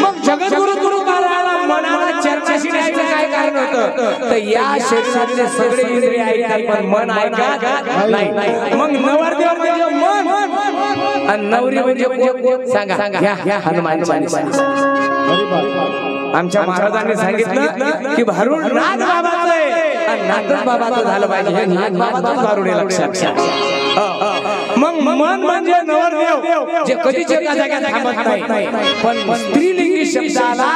मग जगद्गुरु गुरु महाराजाला मनाला चर्चाशी न्यायचं काय कारण होतं? तर या शरीरातले सगळे इंद्रिय ऐकतात पण मन ऐकत नाही मग नवरदेव म्हणजे मन. आणि नवरी म्हणजे कोण? सांगा. घ्या घ्या हनुमान. आमच्या महाराजांनी सांगितलं की भारूड नाथ बाबाचं आहे. नातच बाबाचं झालं पाहिजे. हे नात बाबाचं गारुडे लक्षात. मग मन म्हणजे नवरदेव. जे कधीच एका जाग्यात थांबत नाही. पण स्त्रीलिंगी शब्द आला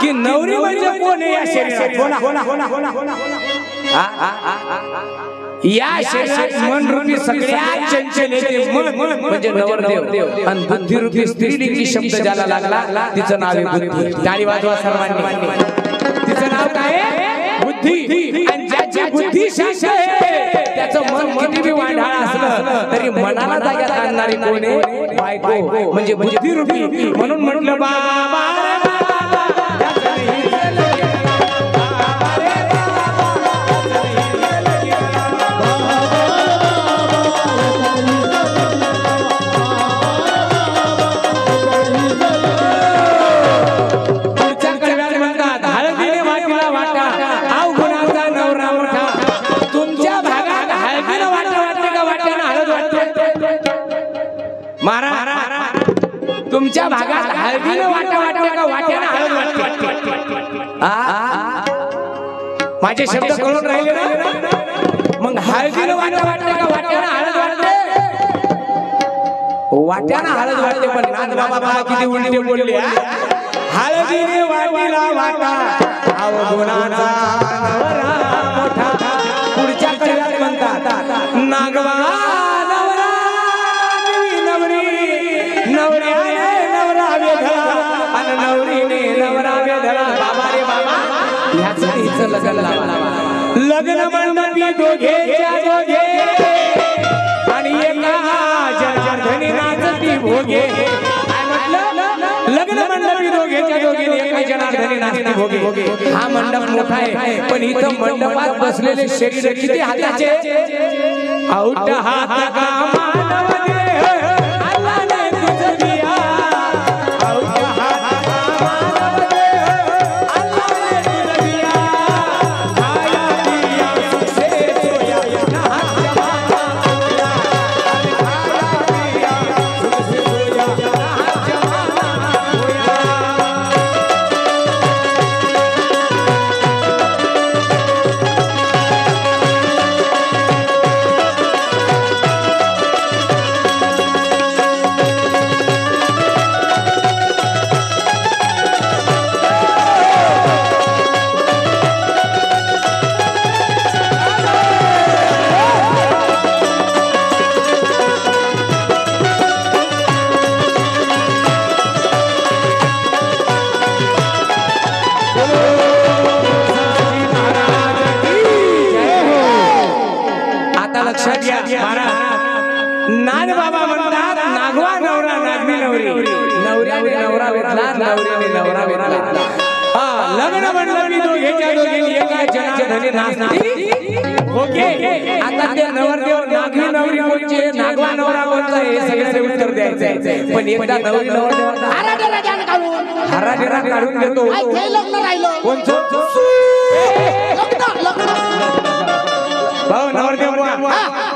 की नवरी म्हणजे कोण आहे या शरीरात. या शरीरात मन रूपी सगळ्यात चंचल येते मन म्हणजे नवरदेव. आणि बुद्धी रूपी स्त्रीलिंगी शब्द ज्याला लागला तिचं नाव आहे बुद्धी. टाळी वाजवा सर्वांनी. तिचं नाव काय? बुद्धी. आणि ज्याची बुद्धी शांत आहे. त्याचं मन किती बी वाढाळ असलं तरी मनाला जाग्यात आणणारी कोण बायको. म्हणजे बुद्धी रूपी म्हणून म्हटलं बाबा, शब्द कळून राहिले ना मग हळदीनं वाटा वाटते का वाट्यानं हळद वाटते वाट्यानं हळद वाटते पण नाथ बाबा किती उलटे बोलले? हळदीने वाटीला वाटा. मोठा. पुढच्या कडव्यात म्हणतात नागवा लग्न लावा. लग्न मंडपी दोघेच्या दोघे. आणि एका जनार्दनी नाचती भोगे. काय म्हटलं लग्न मंडपी दोघेच्या दोघे एका जनार्दनी नाचती भोगे. हा मंडप मोठा आहे पण इथं मंडपात बसलेले शरीर किती हाताचे? आउट हात का मानव नाचती ओके आता ते नवरदेव नागवी नवरी कोणचे नागवा नवरा हे सगळ्यांनी उत्तर द्यायचंय पण एकदा नवरी नवरदेव काढून हरा देतो कोणचं भाऊ नवरदेव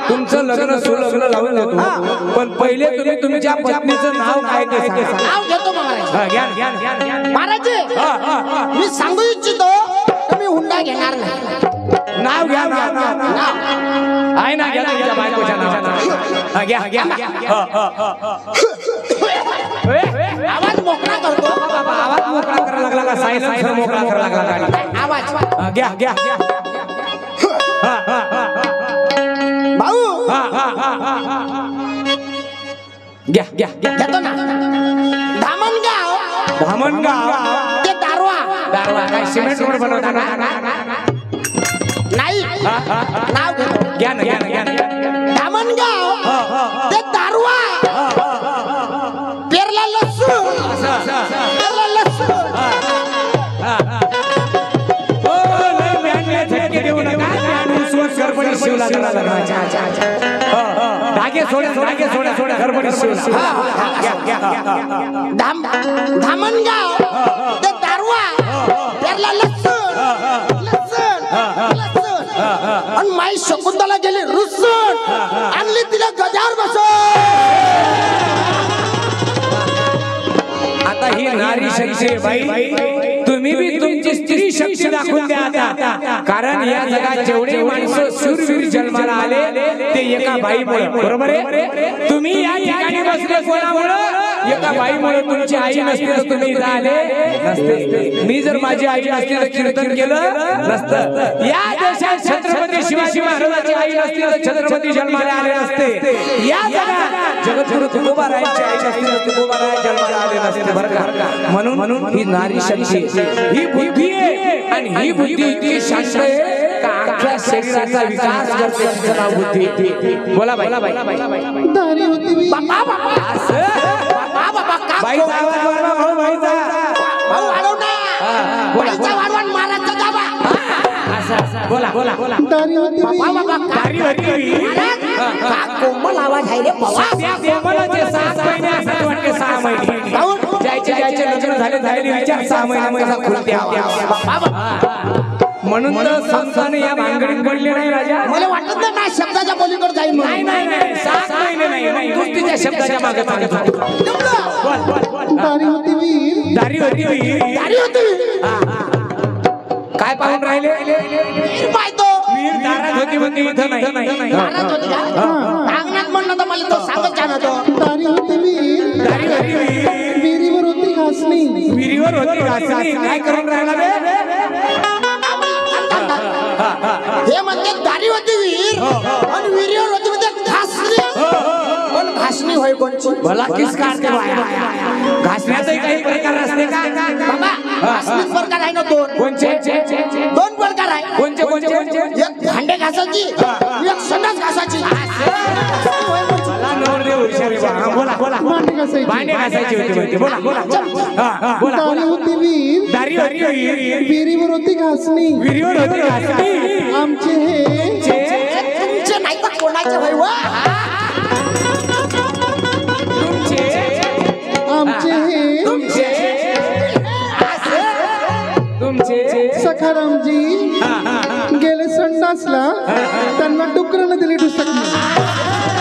तुमचं लग्न सुलग्न लावून देतो पण पहिले तुम्ही तुमच्या पत्नीचं नाव काय ते सांगा नाव घेतो महाराज हा, हा, हा, हा. मी सांगू इच्छितो मी हुंडा घेणार नाही. नाव घ्या नाव नाव. आहे ना घ्या तुमच्या बायकोच्या नावाचं. हा, घ्या घ्या हा, हा, हा, हा. आवाज मोकळा करतो. बाबा, आवाज मोकळा करायला लागला का? सायलेन्सर मोकळा करायला लागला गाडी आवाज. हा, घ्या घ्या घ्या. हा, हा, हा, हा. भाऊ. हा, हा, हा, हा, हा, हा. घ्या घ्या घ्या. घेतो ना. धामणगाव. दारवा काय सिमेंट रोड बनवता का नाही. नाव घ्या. ना घ्या ना घ्या ना. धामणगाव शिवला. हा, हा. धागे सोडा धागे सोडा सोडा गडबडीत शिवला हा, हा, हा. घ्या, घ्या, घ्या, घ्या. धाम धामणगाव ते दारवा पेरला लसूण लसूण लसूण आणि माई शकुंतला गेली रुसून आणली तिला गजार बसून आता ही नारी शक्ती बाई तुम्ही बी स्त्री शक्ती दाखवून द्या आता. कारण या जगात जेवढे माणसं शूरवीर जन्माला आले ते एका बाईमुळे. बरोबर आहे? तुम्ही या ठिकाणी बसले कोणामुळं? एका बाईमुळे तुमची आई नसते तर तुम्ही इथं आले नसते. मी जर माझी आई नसती तर कीर्तन केलं नसतं. या देशात छत्रपती शिवाजी महाराजांची आई नसती तर छत्रपती जन्माला आले नसते. या जगात जगद्गुरु तुकोबारायांची आई नसती तर तुकोबाराय जन्माला आले नसते बरं का? म्हणून म्हणून ही नारी शक्ती ही बुद्धी आहे. आणि ही बुद्धी इतकी शांत आहे का अख्ख्या शरीराचा विकास करते तिचं नाव बुद्धी आहे. बोला बाई. बोला बाई. दारी होती. मी बाबा बाबा बाबा का बाईचा आवाज वाढवा भाऊ बाईचा भाऊ वाढव ना. हा, बोला, बाईचा बोला. वाढवण महाराजचा दाबा असं, बोला बोला बोला. मी बाबा बाबा का भारी होती महाराज, का कोमल आवाज आहे रे बाबा. त्या कोमलाचे सहा महिने असतात वाटते सहा महिने? ज्याचे ज्याचे लग्न झाले झालेले विचार सहा महिन्याचा खुलते आवाज. बाबा. म्हणून तर संस्थाने या भानगडीत पडले नाही राजा. मला वाटत नाही ना शब्दाच्या पलीकडे जाईल नाही नाही नाही सात महिने नाही नाही नुसतीच्या शब्दाच्या मागे बोल. दारी होती दारी होती. गाडी होती काय पाहून राहिले? वीर पाहतो. वीर दारात होती म्हणते इथं नाही. दारात होती का? अंगणात म्हणलं तर मला तो सांगत जाणं तो दारी होती वीर. दारी होती होई. विहिरीवर होती घासणी विहिरीवर होती घासणी. काय करून राहिला बे? हे म्हणते दारी होती वीर आणि विहिरीवर होती म्हणजे घासणी पण घासणी होय कोणची? भला किस काढते घासण्याचाही काही प्रकार असते का बाबा घासणीच प्रकार आहे ना दोन? कोणचे? दोन प्रकार आहे. कोणचे? कोणचे? एक भांडे घासायची एक संडास घासायची. बोला बोला घासायची भांडे घासायची होती म्हणते. बोला बोला बोला हा, बोला दारी होती वीर दारी होती विहिरीवर होती घासणी होती घासणी आमचे हे तुमचे नाही तर कोणाचे होय व तुमचे आमचे हे तुमचे तुमचे सखारामजी हा, हा, हा. गेले संडासला त्यांना डुकरानं दिली डुसकली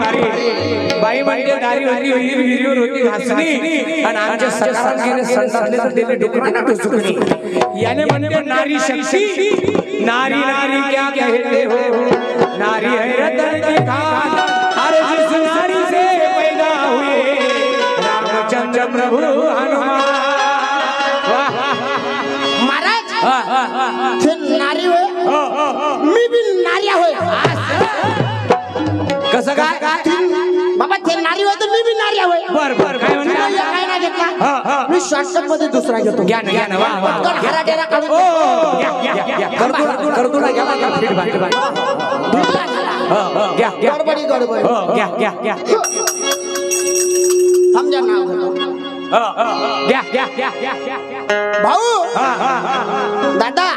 भारी आहे. बाई म्हणजे दारी होती विहीर विहिरीवर होती घासणी आणि आमच्या सकारात गेले संसारले तर दिले डुकरांना डुसकणी याने म्हणते नारी शक्ती. नारी नारी क्या कहते हो. नारी है रतन की खान कसं काय बाबा ते नारी होय तर मी बी नार्या होय बर बर काय म्हणता एक काय हा. घेतला मी शॉर्टकटमध्ये दुसरा घेतो घ्या ना घ्या ना वा वा पटकन घ्या. हरा डेरा काढून ओ, घ्या, घ्या, घ्या, घ्या. करतो ना, करतो ना, घ्या ना, घ्या, feedback, feedback. घ्या, घ्या. गडबडी गडबडी घ्या, घ्या, घ्या. समजा नाव घेतो. घ्या, घ्या, घ्या, घ्या, घ्या, घ्या. भाऊ. दादा.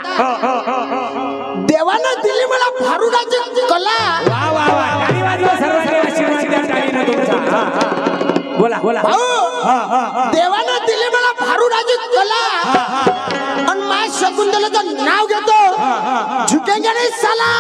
देवानं दिली मला फारुडाची कला वा, वा, वा. बोला बोला. देवानं दिली मला फारुडाची कला. आणि माय शकुंतलेचं नाव घेतो. झुकेंगे नाही साला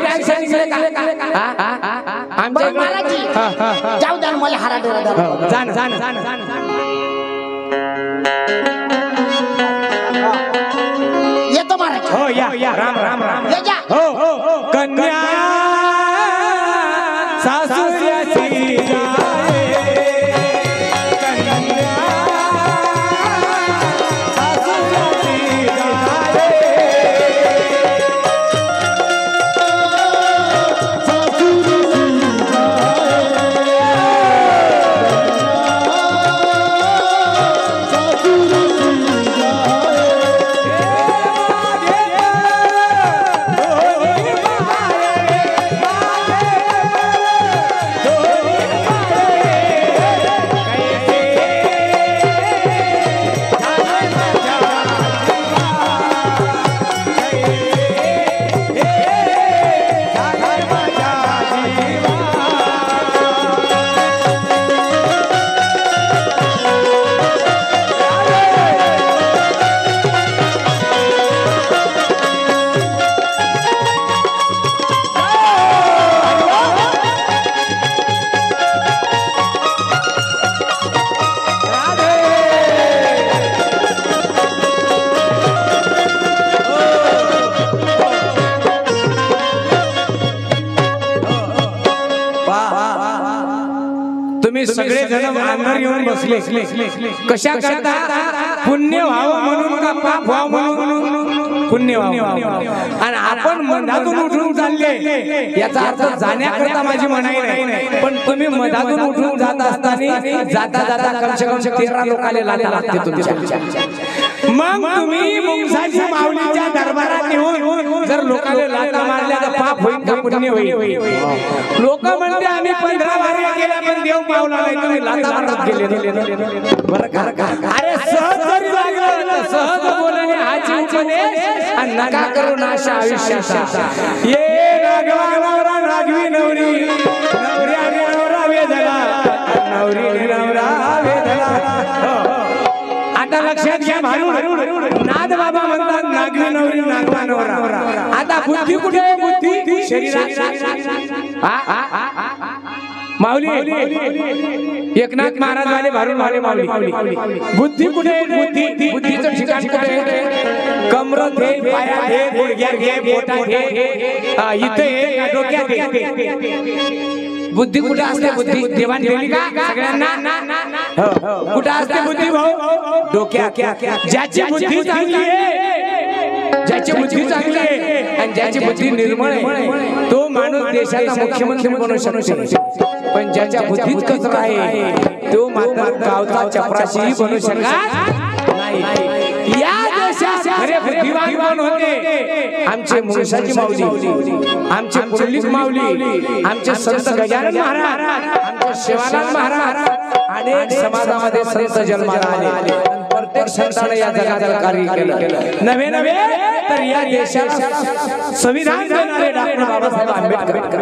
का. आमच्या बरं हा, हा, हा. जाऊ द्या ना मला हरा डेरा हो. येतो महाराज. हो या. राम राम राम. ये जा हो. बसले कशा करता पुण्य व्हावं म्हणून का पाप व्हावं म्हणून? पुण्य व्हावं. आणि आपण मधातून उठून चालले याचा अर्थ जाण्याकरता माझी म्हणाई नाही. पण तुम्ही मधातून उठून जात असताना जाता जाता कमसे कम तेरा लोकाले लाथा लागते तुमच्या. मग तुम्ही मुंगसाची माऊलीच्या दरबारात येऊन जर लोकांना लाथा मारल्या तर पाप होईल का पुण्य होईल लोक म्हणते आम्ही पंधरा वाऱ्या केल्या पण देव पावला नाही तुम्ही लाथा मारत गेले बरं अरे सहज जरी लागलं सहज बोलणे हा चिंचने आणि नका करू नाशा आयुष्याचा ये राघवा नवरा राघवी नवरी नवरी लक्षात घ्या भानू नाद बाबा म्हणतात नागवी नवरी नागवा नवरा आता बुद्धी कुठे बुद्धी? माऊली. एकनाथ महाराज आले भारून आले माऊली. बुद्धी कुठे? बुद्धी? बुद्धीचं ठिकाण कुठे? कमरत हे पायात हे गुडघ्यात पोटात हे हा, इथे डोक्यात बुद्धी कुठे असते बुद्धी? देवाण दिली का? सगळ्यांना. कुठे असते बुद्धी भाऊ? डोक्यात ज्याची बुद्धी चांगली आहे. ज्याची बुद्धी चांगली आहे. आणि ज्याची बुद्धी निर्मळ आहे. तो माणूस देशाचा मुख्यमंत्री बनू शकतो. पण ज्याच्या बुद्धीत कचरा आहे? तो मात्र गावचा चपराशी बनू शकत. नाही. या होते. आमचे मुळशाची माऊली. आमचे पुंडलिक माऊली. आमचे संत गजानन महाराज. आमचे शिवानंद महाराज. अनेक समाजामध्ये संत जन्माला आले. प्रत्येक संताने या जगाचं कार्य केलं नवे नवे तर या देशाला संविधान देणारे डॉक्टर बाबासाहेब आंबेडकर।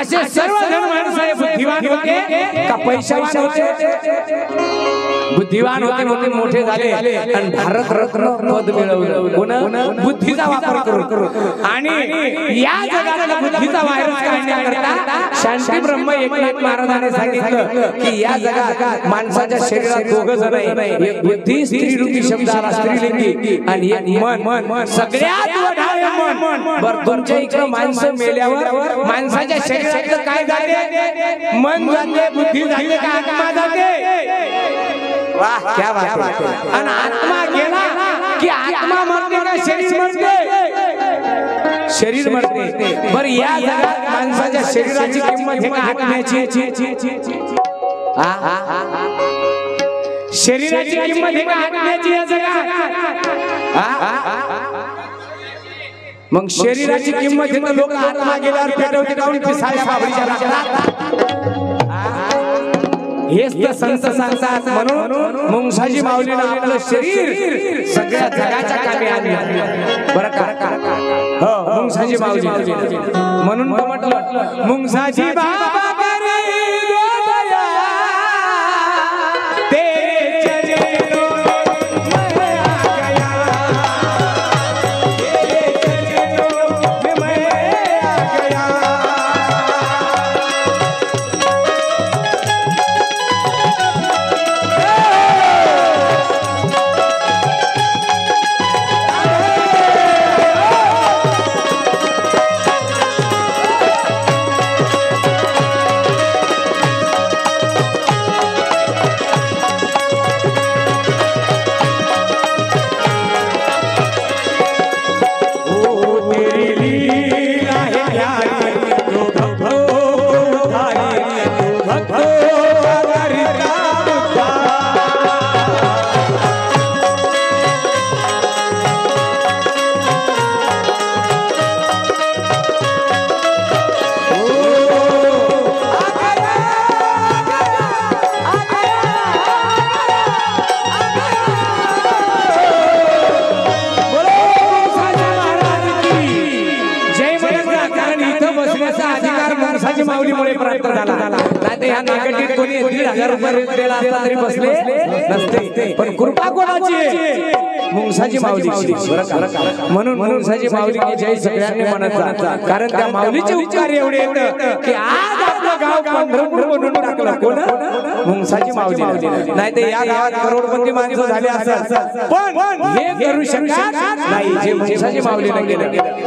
असे सर्व जण माणसं हे बुद्धिवान होते. का पैशावान होते? बुद्धिवान होते म्हणून मोठे झाले. आणि भारत रत्न पद मिळवलं. बुद्धीचा वापर करून. आणि या जगाला बुद्धीचा व्हायरस काढण्याकरता शांती ब्रह्म एकनाथ महाराजांनी सांगितलं की या जगात माणसाच्या शरीरात दोघ जण एक बुद्धी स्त्री रूपी शब्द आला स्त्रीलिंगी आणि एक मन. मन. सगळ्यात मन. बर तुमच्या इकडं माणसं मेल्यावर माणसाच्या शरीरातलं काय जाते मन जाते बुद्धी जाते का आत्मा जाते वाह क्या बात आहे आणि आत्मा गेला की आत्मा मरते का? शरीर मरते. शरीर मरते. बर या जगात माणसाच्या शरीराची किंमत आहे का आत्म्याची हा, हा, हा, हा. शरीराची किंमत आत्म्याची या जगात. मग शरीराची किंमत तर लोक आत्मा गेल्यावर पेटवते काऊन? पिसाळ्या बाबरीच्या लागतात हेच तर संत सांगतात म्हणून मुंगसाजी माऊलीनं आपलं शरीर सगळ्या जगाच्या कामी आणलं. बरं का? हो मुंगसाजी माऊली. म्हणून म्हटलं मुंगसाजी बाबा ह्या नागटीत कोणी दीड हजार रुपये रेट दिला असता तरी बसले नसते. पण कृपा कोणाची मुंगसाची माऊली म्हणून मुंगसाची माऊली की जय सगळ्यांनी म्हणत कारण त्या माऊलीचे उपकार एवढे की आज आपलं गाव पंढरपूर बनवून टाकलं. कोण? मुंगसाची माऊली. नाही तर या गावात करोडपती माणसं झाले असं पण हे करू शकत नाही. जे मुंगसाची माऊलीने केलं.